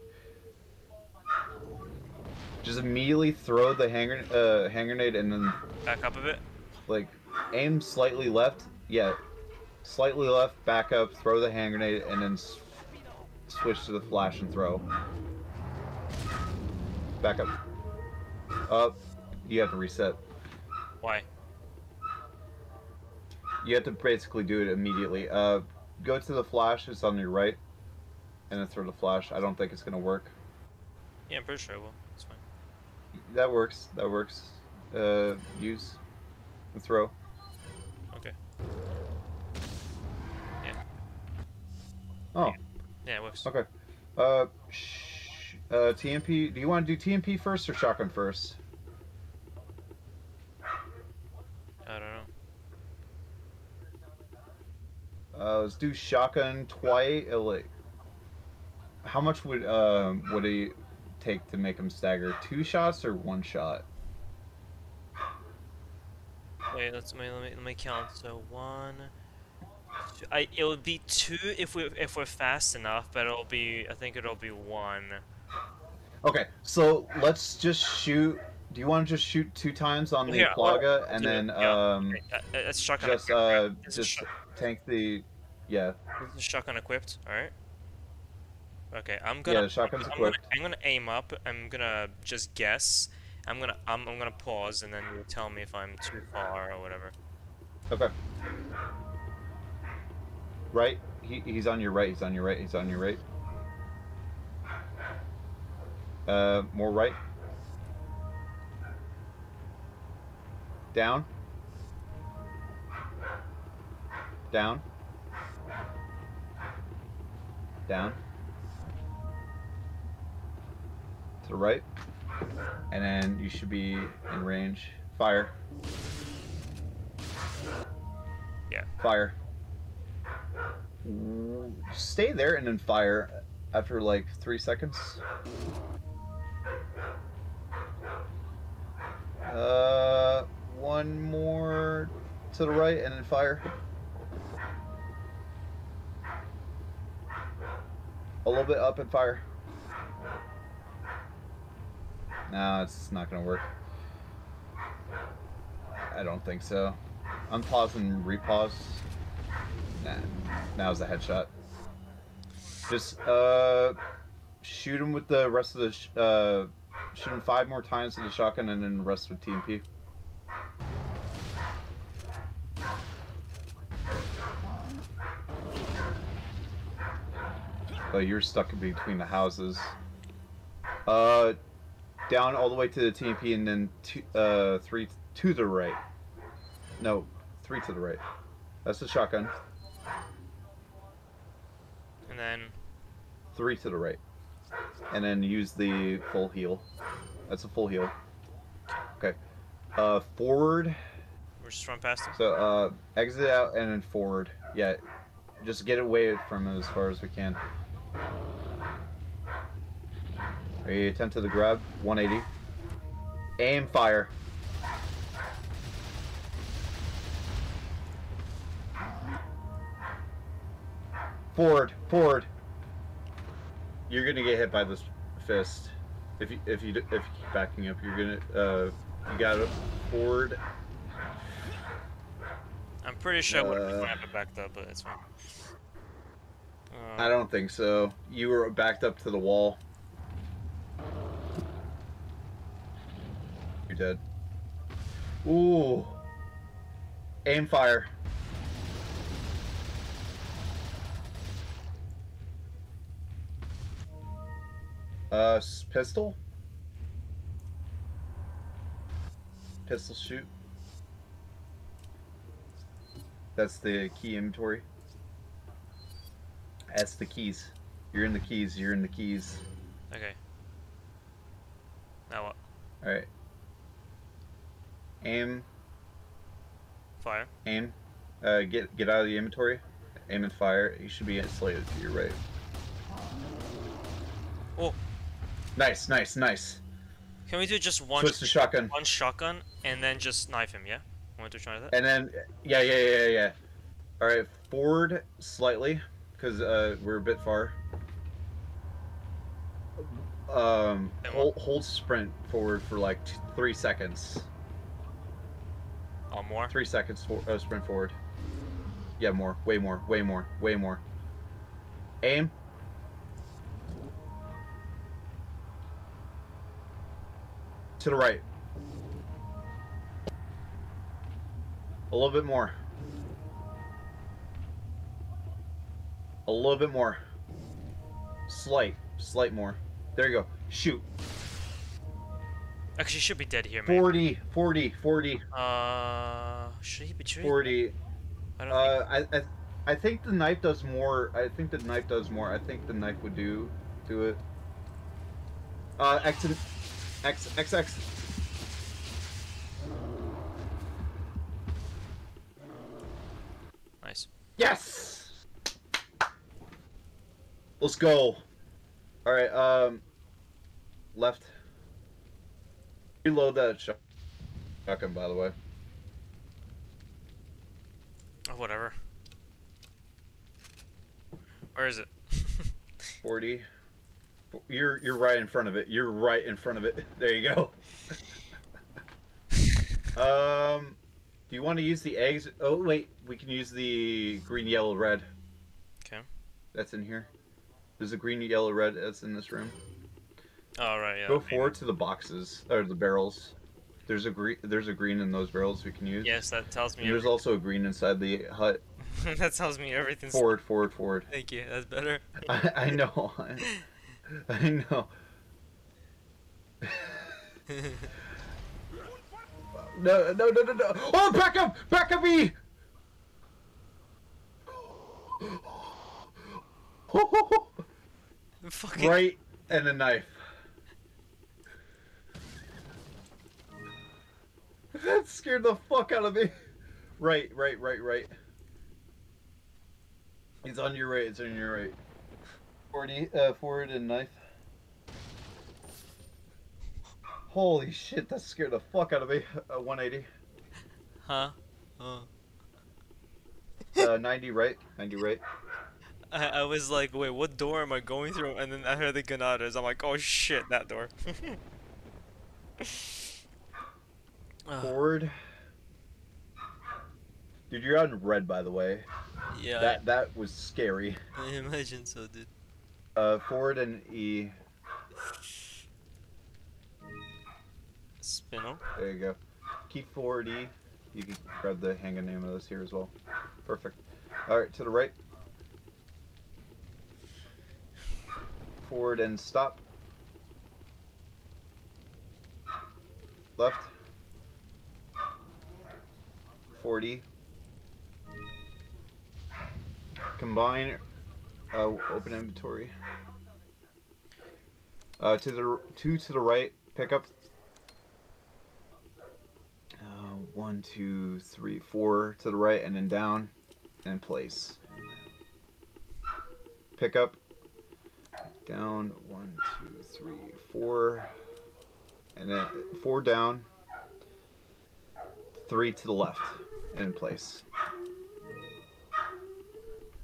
Just immediately throw the hand, uh, hand grenade and then Back up a bit. like aim slightly left. Yeah, slightly left, back up, throw the hand grenade, and then s- switch to the flash and throw. Back up. Up. You have to reset. Why? You have to basically do it immediately. Uh, go to the flash. It's on your right, and then throw the flash. I don't think it's gonna work. Yeah, I'm pretty sure it will. It's fine. That works. That works. Uh, use and throw. Okay. Yeah. Oh, Yeah, it works. okay. Uh, uh, TMP. Do you want to do TMP first or shotgun first? I don't know. Uh, let's do shotgun twice. Uh, like, how much would um would it take to make him stagger? Two shots or one shot? Wait, let's let me let me, let me count. So one. two- I it would be two if we if we're fast enough, but it'll be I think it'll be one. Okay, so let's just shoot. Do you want to just shoot two times on the Yeah, plaga and then yeah. um uh, uh, it's shotgun. just uh is just shot- tank the yeah shotgun equipped. All right. Okay, I'm gonna. the shotgun's I'm gonna, equipped. I'm gonna aim up. I'm gonna just guess. I'm gonna I'm, I'm gonna pause and then you tell me if I'm too far or whatever. Okay. Right, he, he's on your right. He's on your right. He's on your right. Uh, more right. Down. Down. Down. To the right. And then you should be in range. Fire. Yeah. Fire. Stay there and then fire after like three seconds. Uh, one more to the right and then fire. A little bit up and fire. No, it's not gonna work. I don't think so. Unpause and repause. Nah, now's the headshot. Just uh, shoot him with the rest of the sh- uh, shoot him five more times with the shotgun, and then the rest with TMP. Oh, you're stuck in between the houses. Uh, down all the way to the TMP, and then two, uh, three to the right. No, three to the right. That's the shotgun. And then Three to the right. And then use the full heal. That's a full heal. Okay. Uh, forward. we're just run past him. So, uh, exit out and then forward. Yeah. Just get away from it as far as we can. Are you attempt to the grab? 180. Aim fire. Forward, forward. You're gonna get hit by this fist. If you if you if you keep backing up, you're gonna uh you got to forward. I'm pretty sure I would Uh, have it backed up, but it's fine. I Uh, don't think so. You were backed up to the wall. You're dead. Ooh. Aim fire. Uh, pistol? Pistol shoot. That's the key inventory. That's the keys. You're in the keys. You're in the keys. okay. Now what? All right. Aim. Fire. Aim. Uh, get get out of the inventory. Aim and fire. You should be slated to your right. Oh, Nice, nice, nice. can we do just one Switch to shotgun, one shotgun and then just knife him? Yeah. Want to try that? and then yeah, yeah, yeah, yeah. All right, forward slightly, because uh, we're a bit far. Um, hold, hold sprint forward for like three seconds. Oh, more? Three seconds for uh, sprint forward. Yeah, more, way more, way more, way more. Aim. To the right. A little bit more. A little bit more. Slight, slight more. There you go. Shoot. Actually, should be dead here, man. 40, 40, 40, Uh, should he be should 40. I don't Uh, I, I, I think the knife does more. I think the knife does more. I think the knife would do, do it. Uh, and X X X. Nice. Yes. Let's go. All right. Um, left. Reload that shot- shotgun, by the way. Oh, whatever. Where is it? Forty. You're you're right in front of it. You're right in front of it. There you go. um, do you want to use the eggs? Oh wait, we can use the green, yellow, red. 'Kay. That's in here. There's a green, yellow, red that's in this room. oh, right, yeah. Go maybe. forward to the boxes or the barrels. There's a green. There's a green in those barrels we can use. Yes, that tells me. And there's also a green inside the hut. that tells me everything's. Forward, forward, forward. Thank you. That's better. I, I know. I know. No, no, no, no, no. Oh, back up! Back up, me! Fucking. right, and a knife. That scared the fuck out of me. Right, right, right, right. It's on your right, it's on your right. 40, uh, forward and knife. Holy shit, that scared the fuck out of me. Uh, 180. Huh? Oh. Uh, 90 right, 90 right. I, I was like, wait, what door am I going through? And then I heard the Ganados. I'm like, oh shit, that door. Forward. Dude, you're on red, by the way. yeah, That that was scary. I, I imagine so, dude. Uh, forward and E. Spinel. There you go. Keep forward E. You can grab the hang name of this here as well. Perfect. Alright, to the right. Forward and stop. Left. 40. Combine. Uh, open inventory. Uh, to the two to the right. Pick up uh, one, two, three, four to the right, and then down, and place. Pick up. Down, one, two, three, four, and then four down, three to the left, and in place.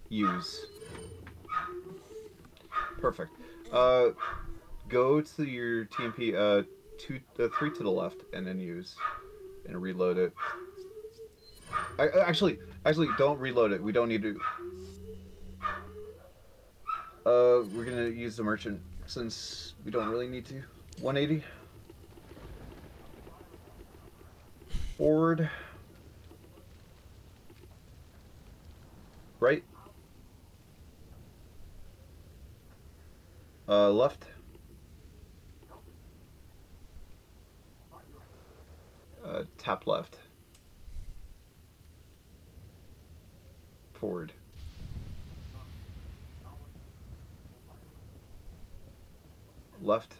Use. Perfect. Uh, go to your TMP. Uh, two, uh, three to the left, and then use and reload it. I, actually, actually, don't reload it. We don't need to. Uh, we're gonna use the merchant since we don't really need to. 180. Forward. Right. Uh, left. Uh, tap left. Forward. Left.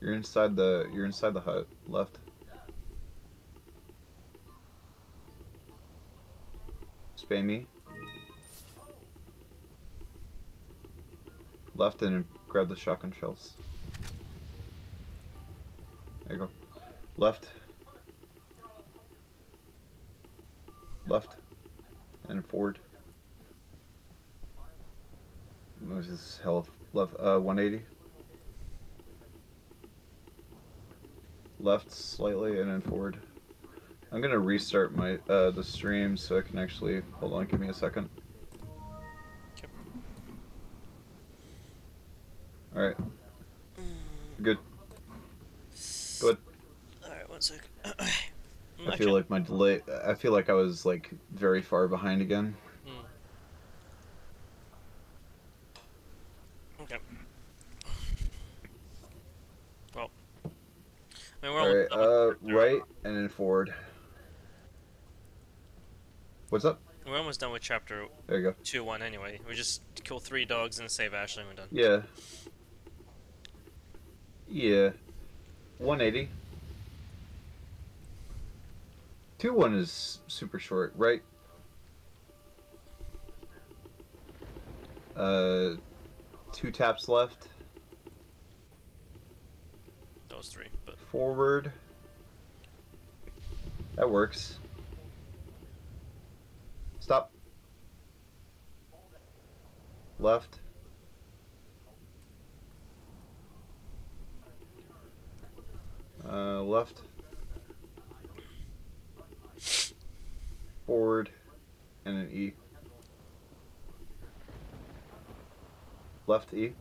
You're inside the you're inside the hut. Left. Spam me. Left and grab the shotgun shells. There you go. Left. Left. and forward. This is hell left uh 180. Left slightly and then forward. I'm gonna restart my uh the stream so I can actually hold on, give me a second. Alright. Good. Good. Alright, one second. I feel like my delay I feel like I was like very far behind again. Hmm. Okay. Well, I mean, we're Alright, almost done with uh right and then forward. What's up? We're almost done with chapter There you go. two one anyway. We just kill three dogs and save Ashley and we're done. Yeah. Yeah. 180. 2 1 is super short, right? Uh, two taps left. Those three, but Forward. That works. Stop. Left. Uh, left. Forward. And an E. Left E.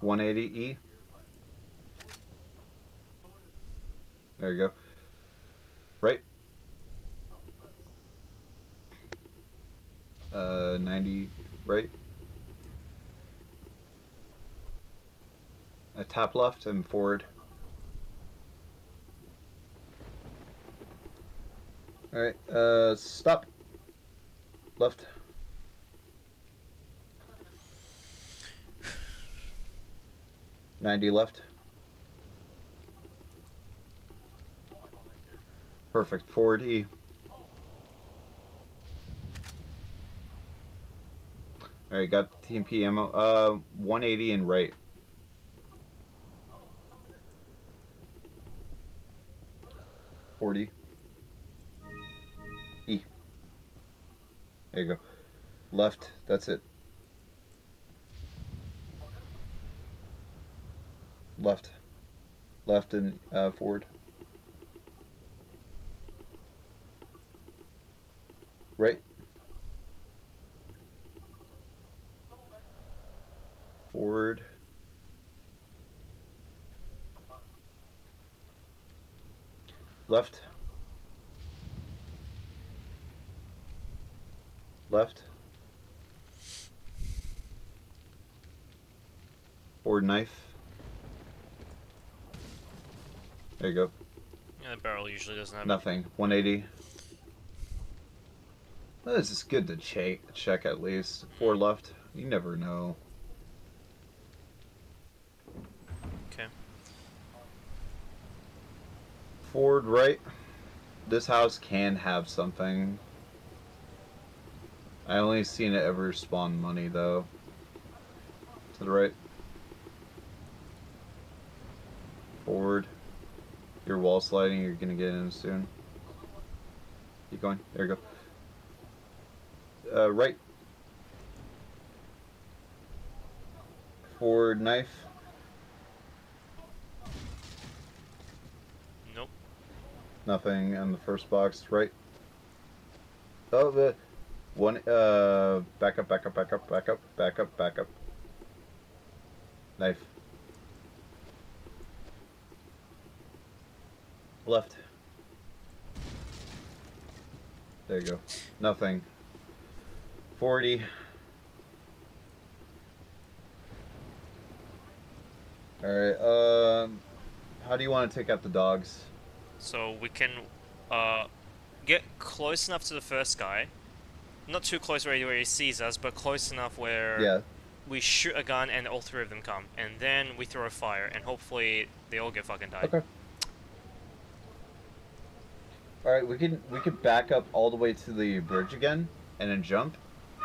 180 E. There you go. Right. Uh, 90 right. A tap left and forward. Alright, uh, stop. Left. Ninety left. Perfect. Forward E. Alright, got TMP ammo. Uh, 180 and right. Forty. E. There you go. Left. That's it. Left. Left and uh, forward. Right. Forward. Left. Left. Forward knife. There you go. yeah, the barrel usually doesn't have Nothing. 180. Well, this is good to check, check at least. Four left. You never know. Okay. Forward right. This house can have something. I only seen it ever spawn money though. To the right. Forward. You're wall sliding, you're gonna get in soon. Keep going. There you go. Uh, right. Forward knife. Nope. Nothing in the first box, right? Oh, the one. Uh, back up, back up, back up, back up, back up, back up. Knife. Left. There you go. Nothing. Forty. All right. Um, how do you want to take out the dogs? So we can uh, get close enough to the first guy. Not too close where he, where he sees us, but close enough where Yeah. we shoot a gun and all three of them come. And then we throw a fire, and hopefully they all get fucking died. Okay. All right, we can we can back up all the way to the bridge again, and then jump,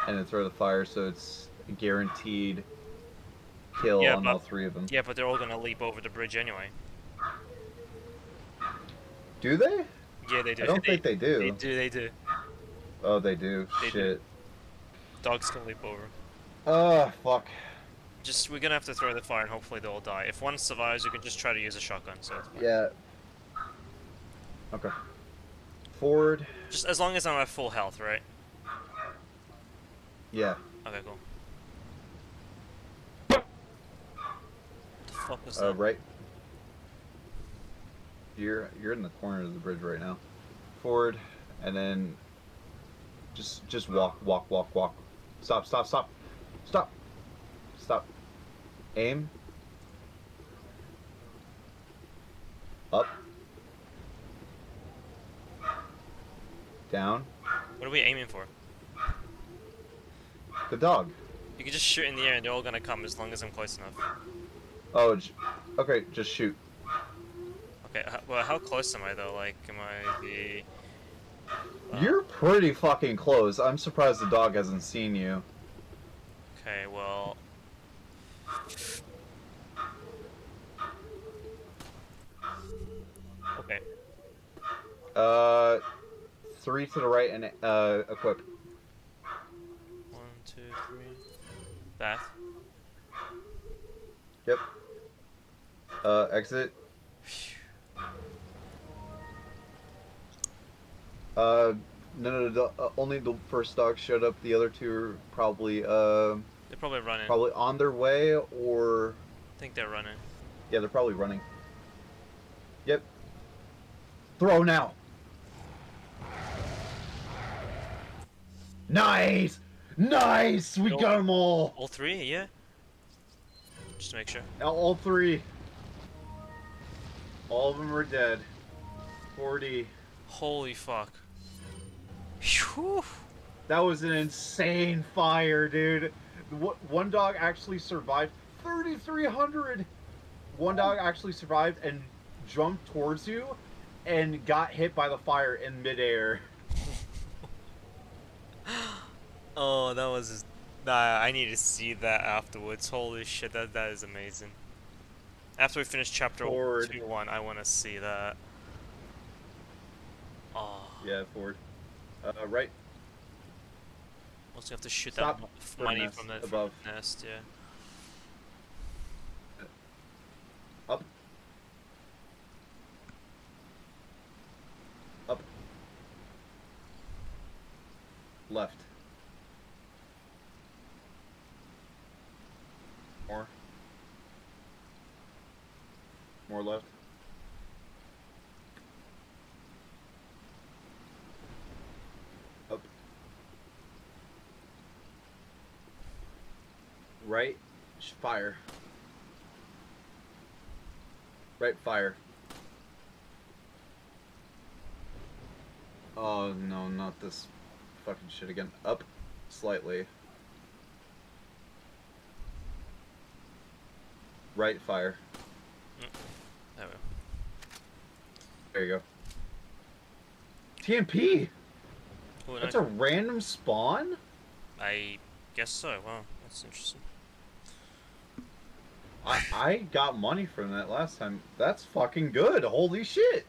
and then throw the fire, so it's a guaranteed kill Yeah, on but- all three of them. Yeah, but they're all gonna leap over the bridge anyway. Do they? Yeah, they do. I don't they, think they do. They do. They do. Oh, they do. They do. Shit. Dogs can leap over. Oh, fuck. Just we're gonna have to throw the fire and hopefully they'll all die. If one survives, you can just try to use a shotgun. So. Yeah. Okay. Forward. just as long as I'm at full health, right? Yeah. Okay, cool. What the fuck was Uh, that? right. You're you're in the corner of the bridge right now. Forward, and then just just walk, walk, walk, walk. Stop, stop, stop, stop, stop. Aim. Up. Down. What are we aiming for? The dog. You can just shoot in the air and they're all gonna come as long as I'm close enough. Oh, j- okay. Just shoot. Okay, well, how close am I though? Like, am I the? uh, You're pretty fucking close. I'm surprised the dog hasn't seen you. Okay, well. Okay. Uh, three to the right and uh, equip. One, two, three. Bath. Yep. Uh, exit. Uh, none of the uh, only the first dog showed up. The other two are probably uh They're probably running. probably on their way or I think they're running. yeah, they're probably running. Yep. Throw now. Nice, nice. We Nope. got them all. All three, yeah. Just to make sure. Now all three. All of them are dead. 40. Holy fuck. Phew. That was an insane fire, dude. One dog actually survived. 3,300! One dog actually survived and jumped towards you and got hit by the fire in midair. Oh, that was. Nah, I need to see that afterwards. Holy shit, that that is amazing. After we finish chapter Forward. two one, I want to see that. Oh, Yeah, forward. Uh, right. also have to shoot Stop that money from the, from above. the nest, yeah. Up. Up. Left. More. More left. Up. Right. Fire. Right fire. Oh no, not this fucking shit again. Up slightly. Right fire. There we go. There you go. TMP! Ooh, That's nice. a random spawn? I guess so. Wow, that's interesting. I, I got money from that last time. That's fucking good. Holy shit.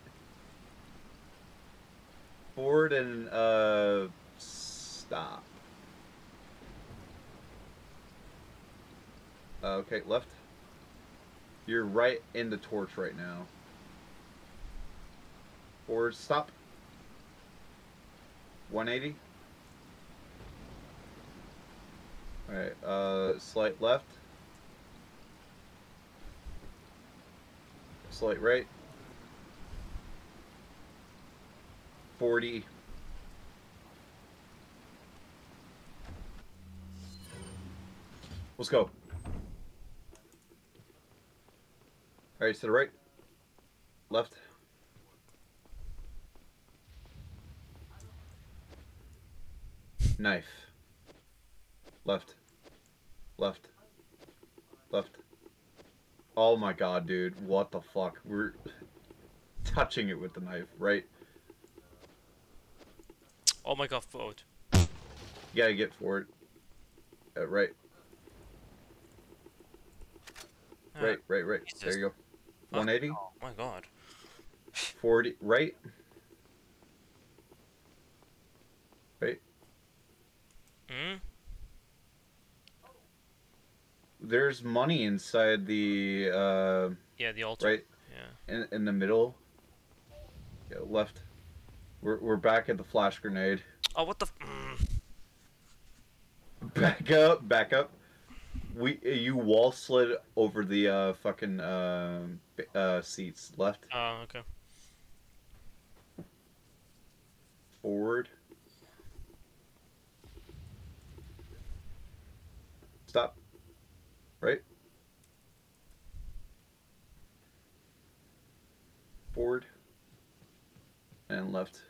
Forward and uh stop. Uh, okay, left. You're right in the torch right now. Forward, stop. 180. Alright, uh, slight left. Slight right. 40. Let's go. Alright, to the right. Left. Knife. Left. Left. Left. Oh my god, dude. What the fuck? We're touching it with the knife, right? Oh my god, foot. You gotta get forward. Uh, right, Ah, right, right, right. There you go. Fuck. 180. Oh my god. 40. Right. Hmm? There's money inside the uh, Yeah, the altar. right Yeah. in in the middle. Yeah, left. We're we're back at the flash grenade. Oh, what the? F- mm. Back up, back up. We you wall slid over the uh fucking uh, uh seats. Left, Oh, okay. forward. Stop. Right. Forward. And left.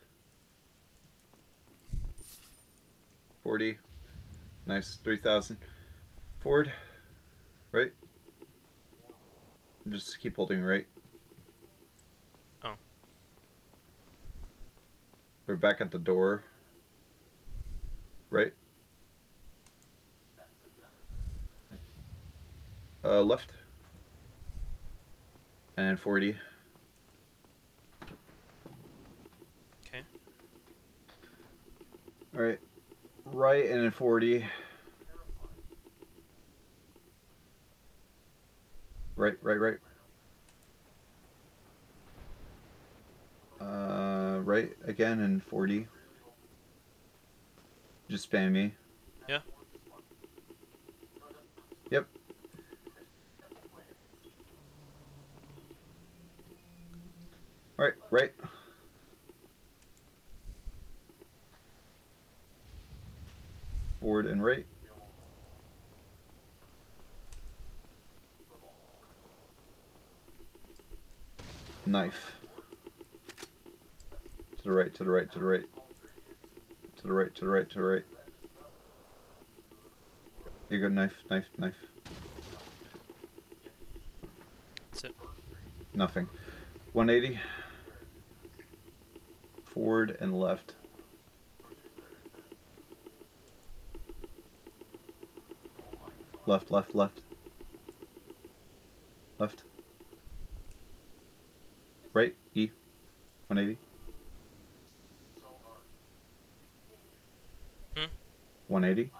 40. Nice. 3000. Forward. Right. Just keep holding right. Oh. We're back at the door. Right. Uh, left. And 40. Okay. Alright. Right and then 40. Right, right, right. Uh, right again and 40. Just spam me. Yeah. Yep. Right, right. Forward and right. Knife. To the right, to the right, to the right. To the right, to the right, to the right. You got knife, knife, knife. That's it. Nothing. 180. Forward and left. Left, left, left. Left. Right, E. 180. Hmm? 180.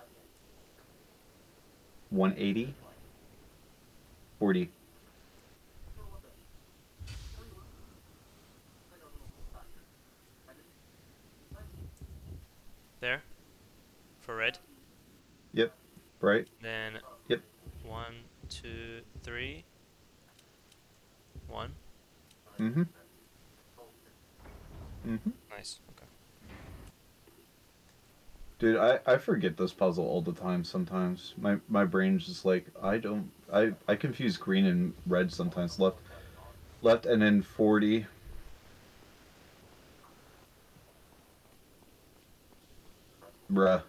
180. 40. There. For red. Yep. Right? Then. Two, three. One. Mm-hmm. Mm-hmm. Nice. Okay. Dude, I, I forget this puzzle all the time sometimes. My my brain's just like I don't I, I confuse green and red sometimes. Left left and then forty. Bruh.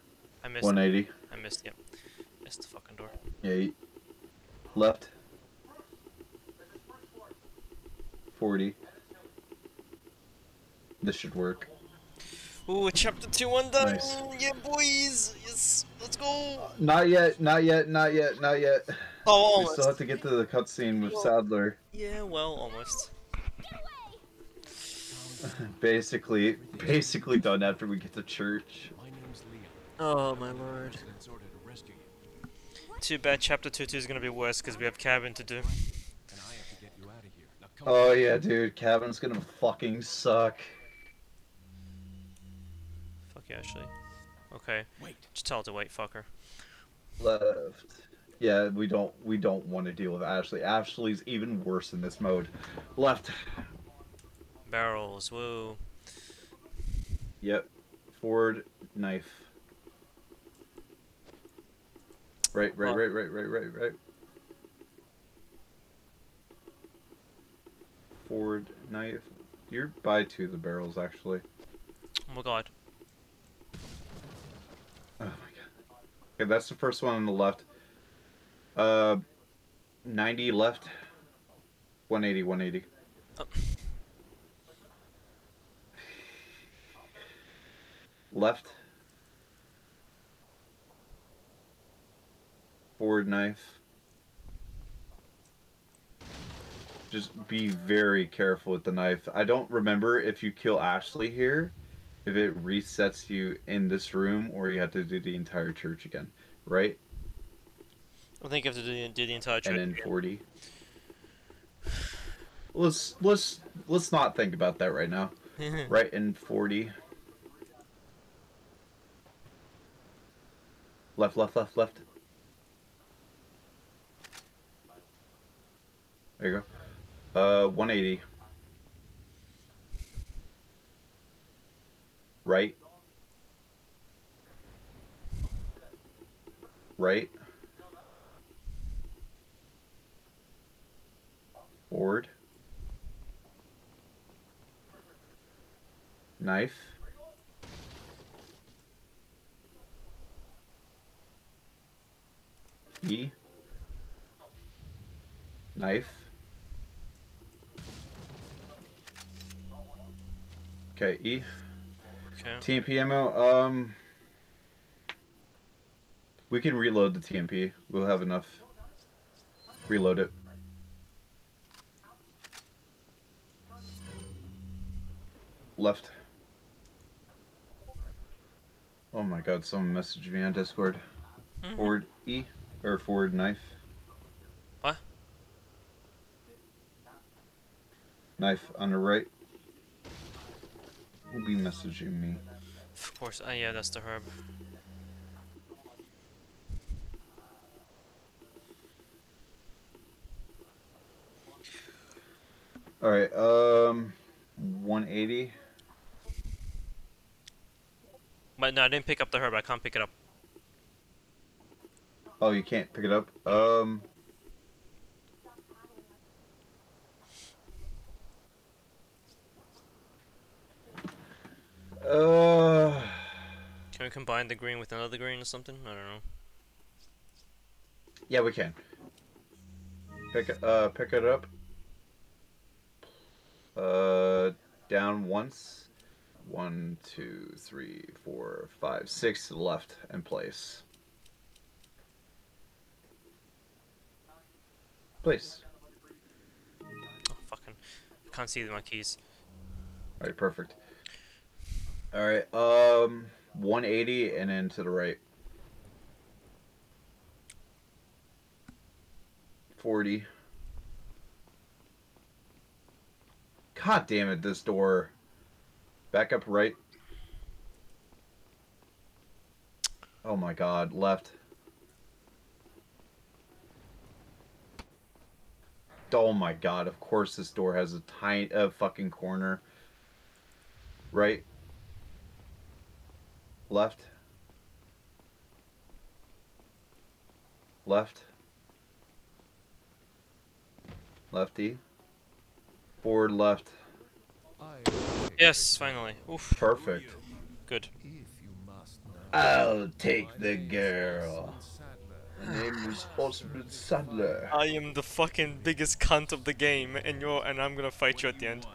I missed. One eighty. I missed. Yep. Missed the fucking door. Yeah. Left. Forty. This should work. Ooh, chapter two undone. Nice. Yeah, boys. Yes. Let's go. Uh, not yet, not yet, not yet, not yet. Oh, We still have to get to the cutscene with Saddler. Yeah, well, almost. Basically, basically done after we get to church. My name's Leon. Oh my lord. President's order to rescue you, Too bad chapter 2 2 is gonna be worse because we have cabin to do. and I have to get you out of here. Now come Oh yeah, dude, cabin's gonna fucking suck. Fuck you, Ashley. Okay, Wait. just tell her to wait, fucker. Left. Yeah, we don't we don't want to deal with Ashley. Ashley's even worse in this mode. Left. Barrels, woo. Yep. Forward knife. Right, right, right, right, right, right, right. Forward knife. You're by two of the barrels actually. Oh my god. Oh my god. Okay, that's the first one on the left. Uh, 90 left. 180, 180. Oh. Left. Forward knife. Just be very careful with the knife. I don't remember if you kill Ashley here, if it resets you in this room or you have to do the entire church again, right? I think you have to do, the- do the entire church. And then 40. Let's let's let's not think about that right now. Right in 40. Left, left, left, left. There you go. Uh, 180. Right. Right. Forward. Knife. E. Knife. Okay, E. okay. TMP ammo, um... We can reload the TMP. We'll have enough. Reload it. Left. Oh my god, someone messaged me on Discord. Mhm. Forward E or forward knife. What? Knife on the right. Will be messaging me. Of course. Oh yeah, that's the herb. All right, um, 180. But no, I didn't pick up the herb. I can't pick it up. Oh, you can't pick it up. Um. Uh, Can we combine the green with another green or something? I don't know. yeah, we can. Pick it- uh pick it up. Uh, down once. One, two, three, four, five, six to the left and place. Place. Oh, fucking. I can't see my keys. All right, perfect. All right, um, 180 and then to the right. 40. God damn it, this door. Back up right. Oh my god, left. Oh my god, of course this door has a tiny a fucking corner. Right. Left. Left. Lefty. Forward left. Yes, finally. Oof. Perfect. Good. If you must know. I'll take the girl. Saddler. My name is Osmund Saddler. I am the fucking biggest cunt of the game, and you're and I'm gonna fight you at the end.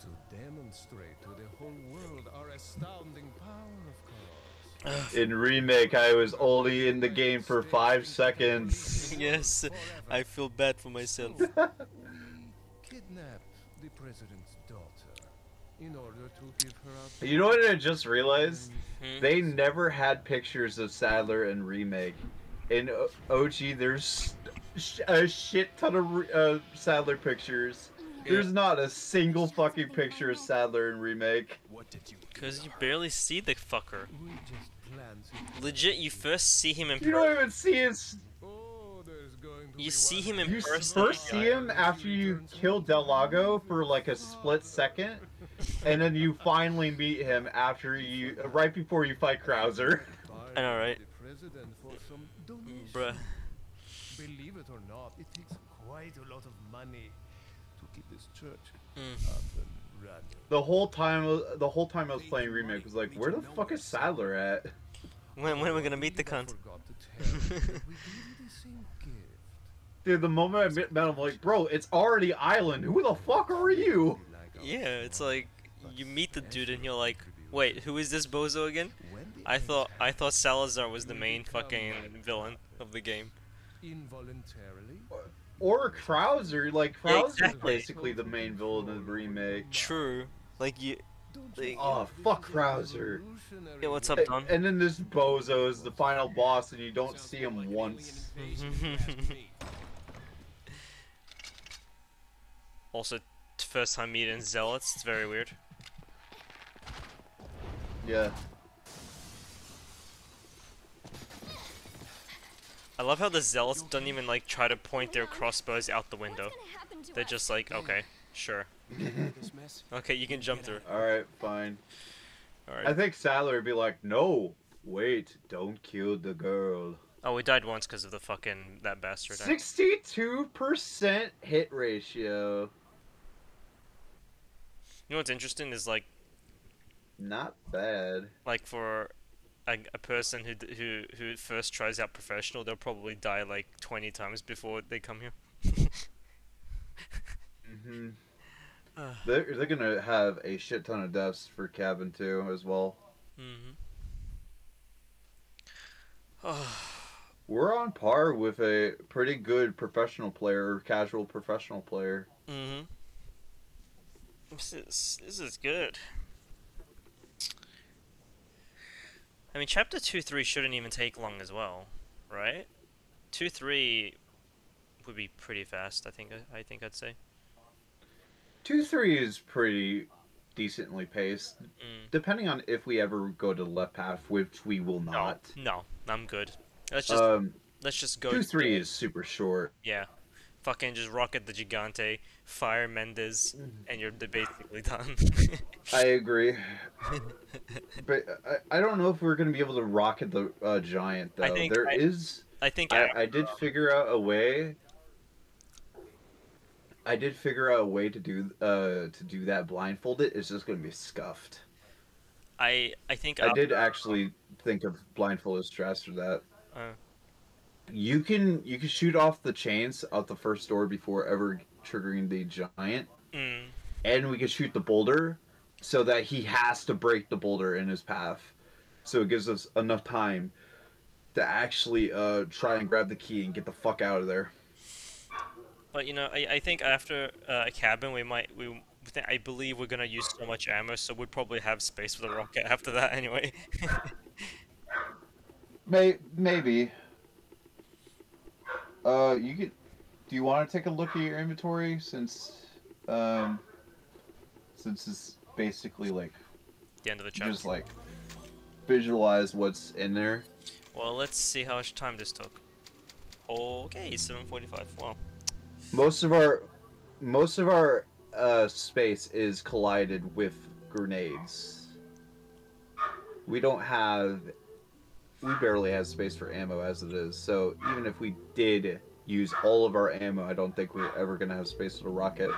To demonstrate to the whole world our astounding power, of course. In remake, I was only in the game for five seconds. yes, I feel bad for myself. We kidnapped the president's daughter in order to give her up. You know what I just realized? Hmm? They never had pictures of Saddler in remake. In O- OG, there's a shit ton of uh, Saddler pictures. There's not a single fucking picture of Saddler in remake. What did you Cause you barely see the fucker. Legit, you first see him in You don't even see his. Oh, there's going to You see him in You person. first see him after you kill Del Lago for like a split second, and then you finally meet him after you, right before you fight Krauser. I know, right? The president for some donation. Bruh. Believe it or not, it takes quite a lot of money to keep this church Mm. up and running. The whole time, the whole time I was playing remake was like, where the fuck is Saddler at? When, when are we gonna meet the cunt? forgot to tell you that we gave you the same gift. Dude, the moment I met met him, I'm like, bro, it's already Island. Who the fuck are you? Yeah, it's like you meet the dude and you're like, wait, who is this bozo again? I thought I thought Salazar was the main fucking villain of the game. involuntarily. Or Krauser. Like, Yeah, Krauser's exactly. basically the main villain of the remake. True. Like you, Oh, fuck Krauser. Yeah, what's up, Don? And then this bozo is the final boss, and you don't see him once. also, first time meeting zealots. It's very weird. Yeah. I love how the zealots don't even like try to point their crossbows out the window. They're just like, okay, sure. Okay, you can jump through. All right, fine. All right. I think Saddler would be like, "No, wait, don't kill the girl." Oh, we died once because of the fucking that bastard. Sixty-two percent hit ratio. You know what's interesting is like Not bad. like for a, a person who who who first tries out professional, they'll probably die like twenty times before they come here. hmm Uh. They're they're gonna have a shit ton of deaths for cabin two as well. Mm-hmm. We're on par with a pretty good professional player, casual professional player. mm-hmm. This is this is good. I mean, chapter two three shouldn't even take long as well, right? Two three would be pretty fast. I think. I think I'd say. Two three is pretty decently paced, Mm. depending on if we ever go to the left path, which we will not. no, I'm good. Let's just Um, let's just go. two three is super short. Yeah. Fucking just rocket the Gigante, fire Mendez, and you're basically done. I agree, but I, I don't know if we're gonna be able to rocket the uh, giant though. I think There I- is. I think I, I did figure out a way. I did figure out a way to do uh to do that blindfolded. It's just gonna be scuffed. I I think I uh, did actually think of blindfolded strats for that. Uh. You can you can shoot off the chains out the first door before ever triggering the giant, Mm, and we can shoot the boulder so that he has to break the boulder in his path. So it gives us enough time to actually uh try and grab the key and get the fuck out of there. But you know, I, I think after uh, a cabin, we might we. I believe we're gonna use so much ammo, so we'd probably have space for the rocket after that anyway. May maybe. Uh, you could. Do you want to take a look at your inventory since, um, since it's basically like the end of the chapter. just like visualize what's in there. Well, let's see how much time this took. Okay, 7:45. Wow. Most of our, most of our uh, space is collided with grenades. We don't have. We barely have space for ammo as it is. So even if we did use all of our ammo, I don't think we're ever gonna have space for the rocket.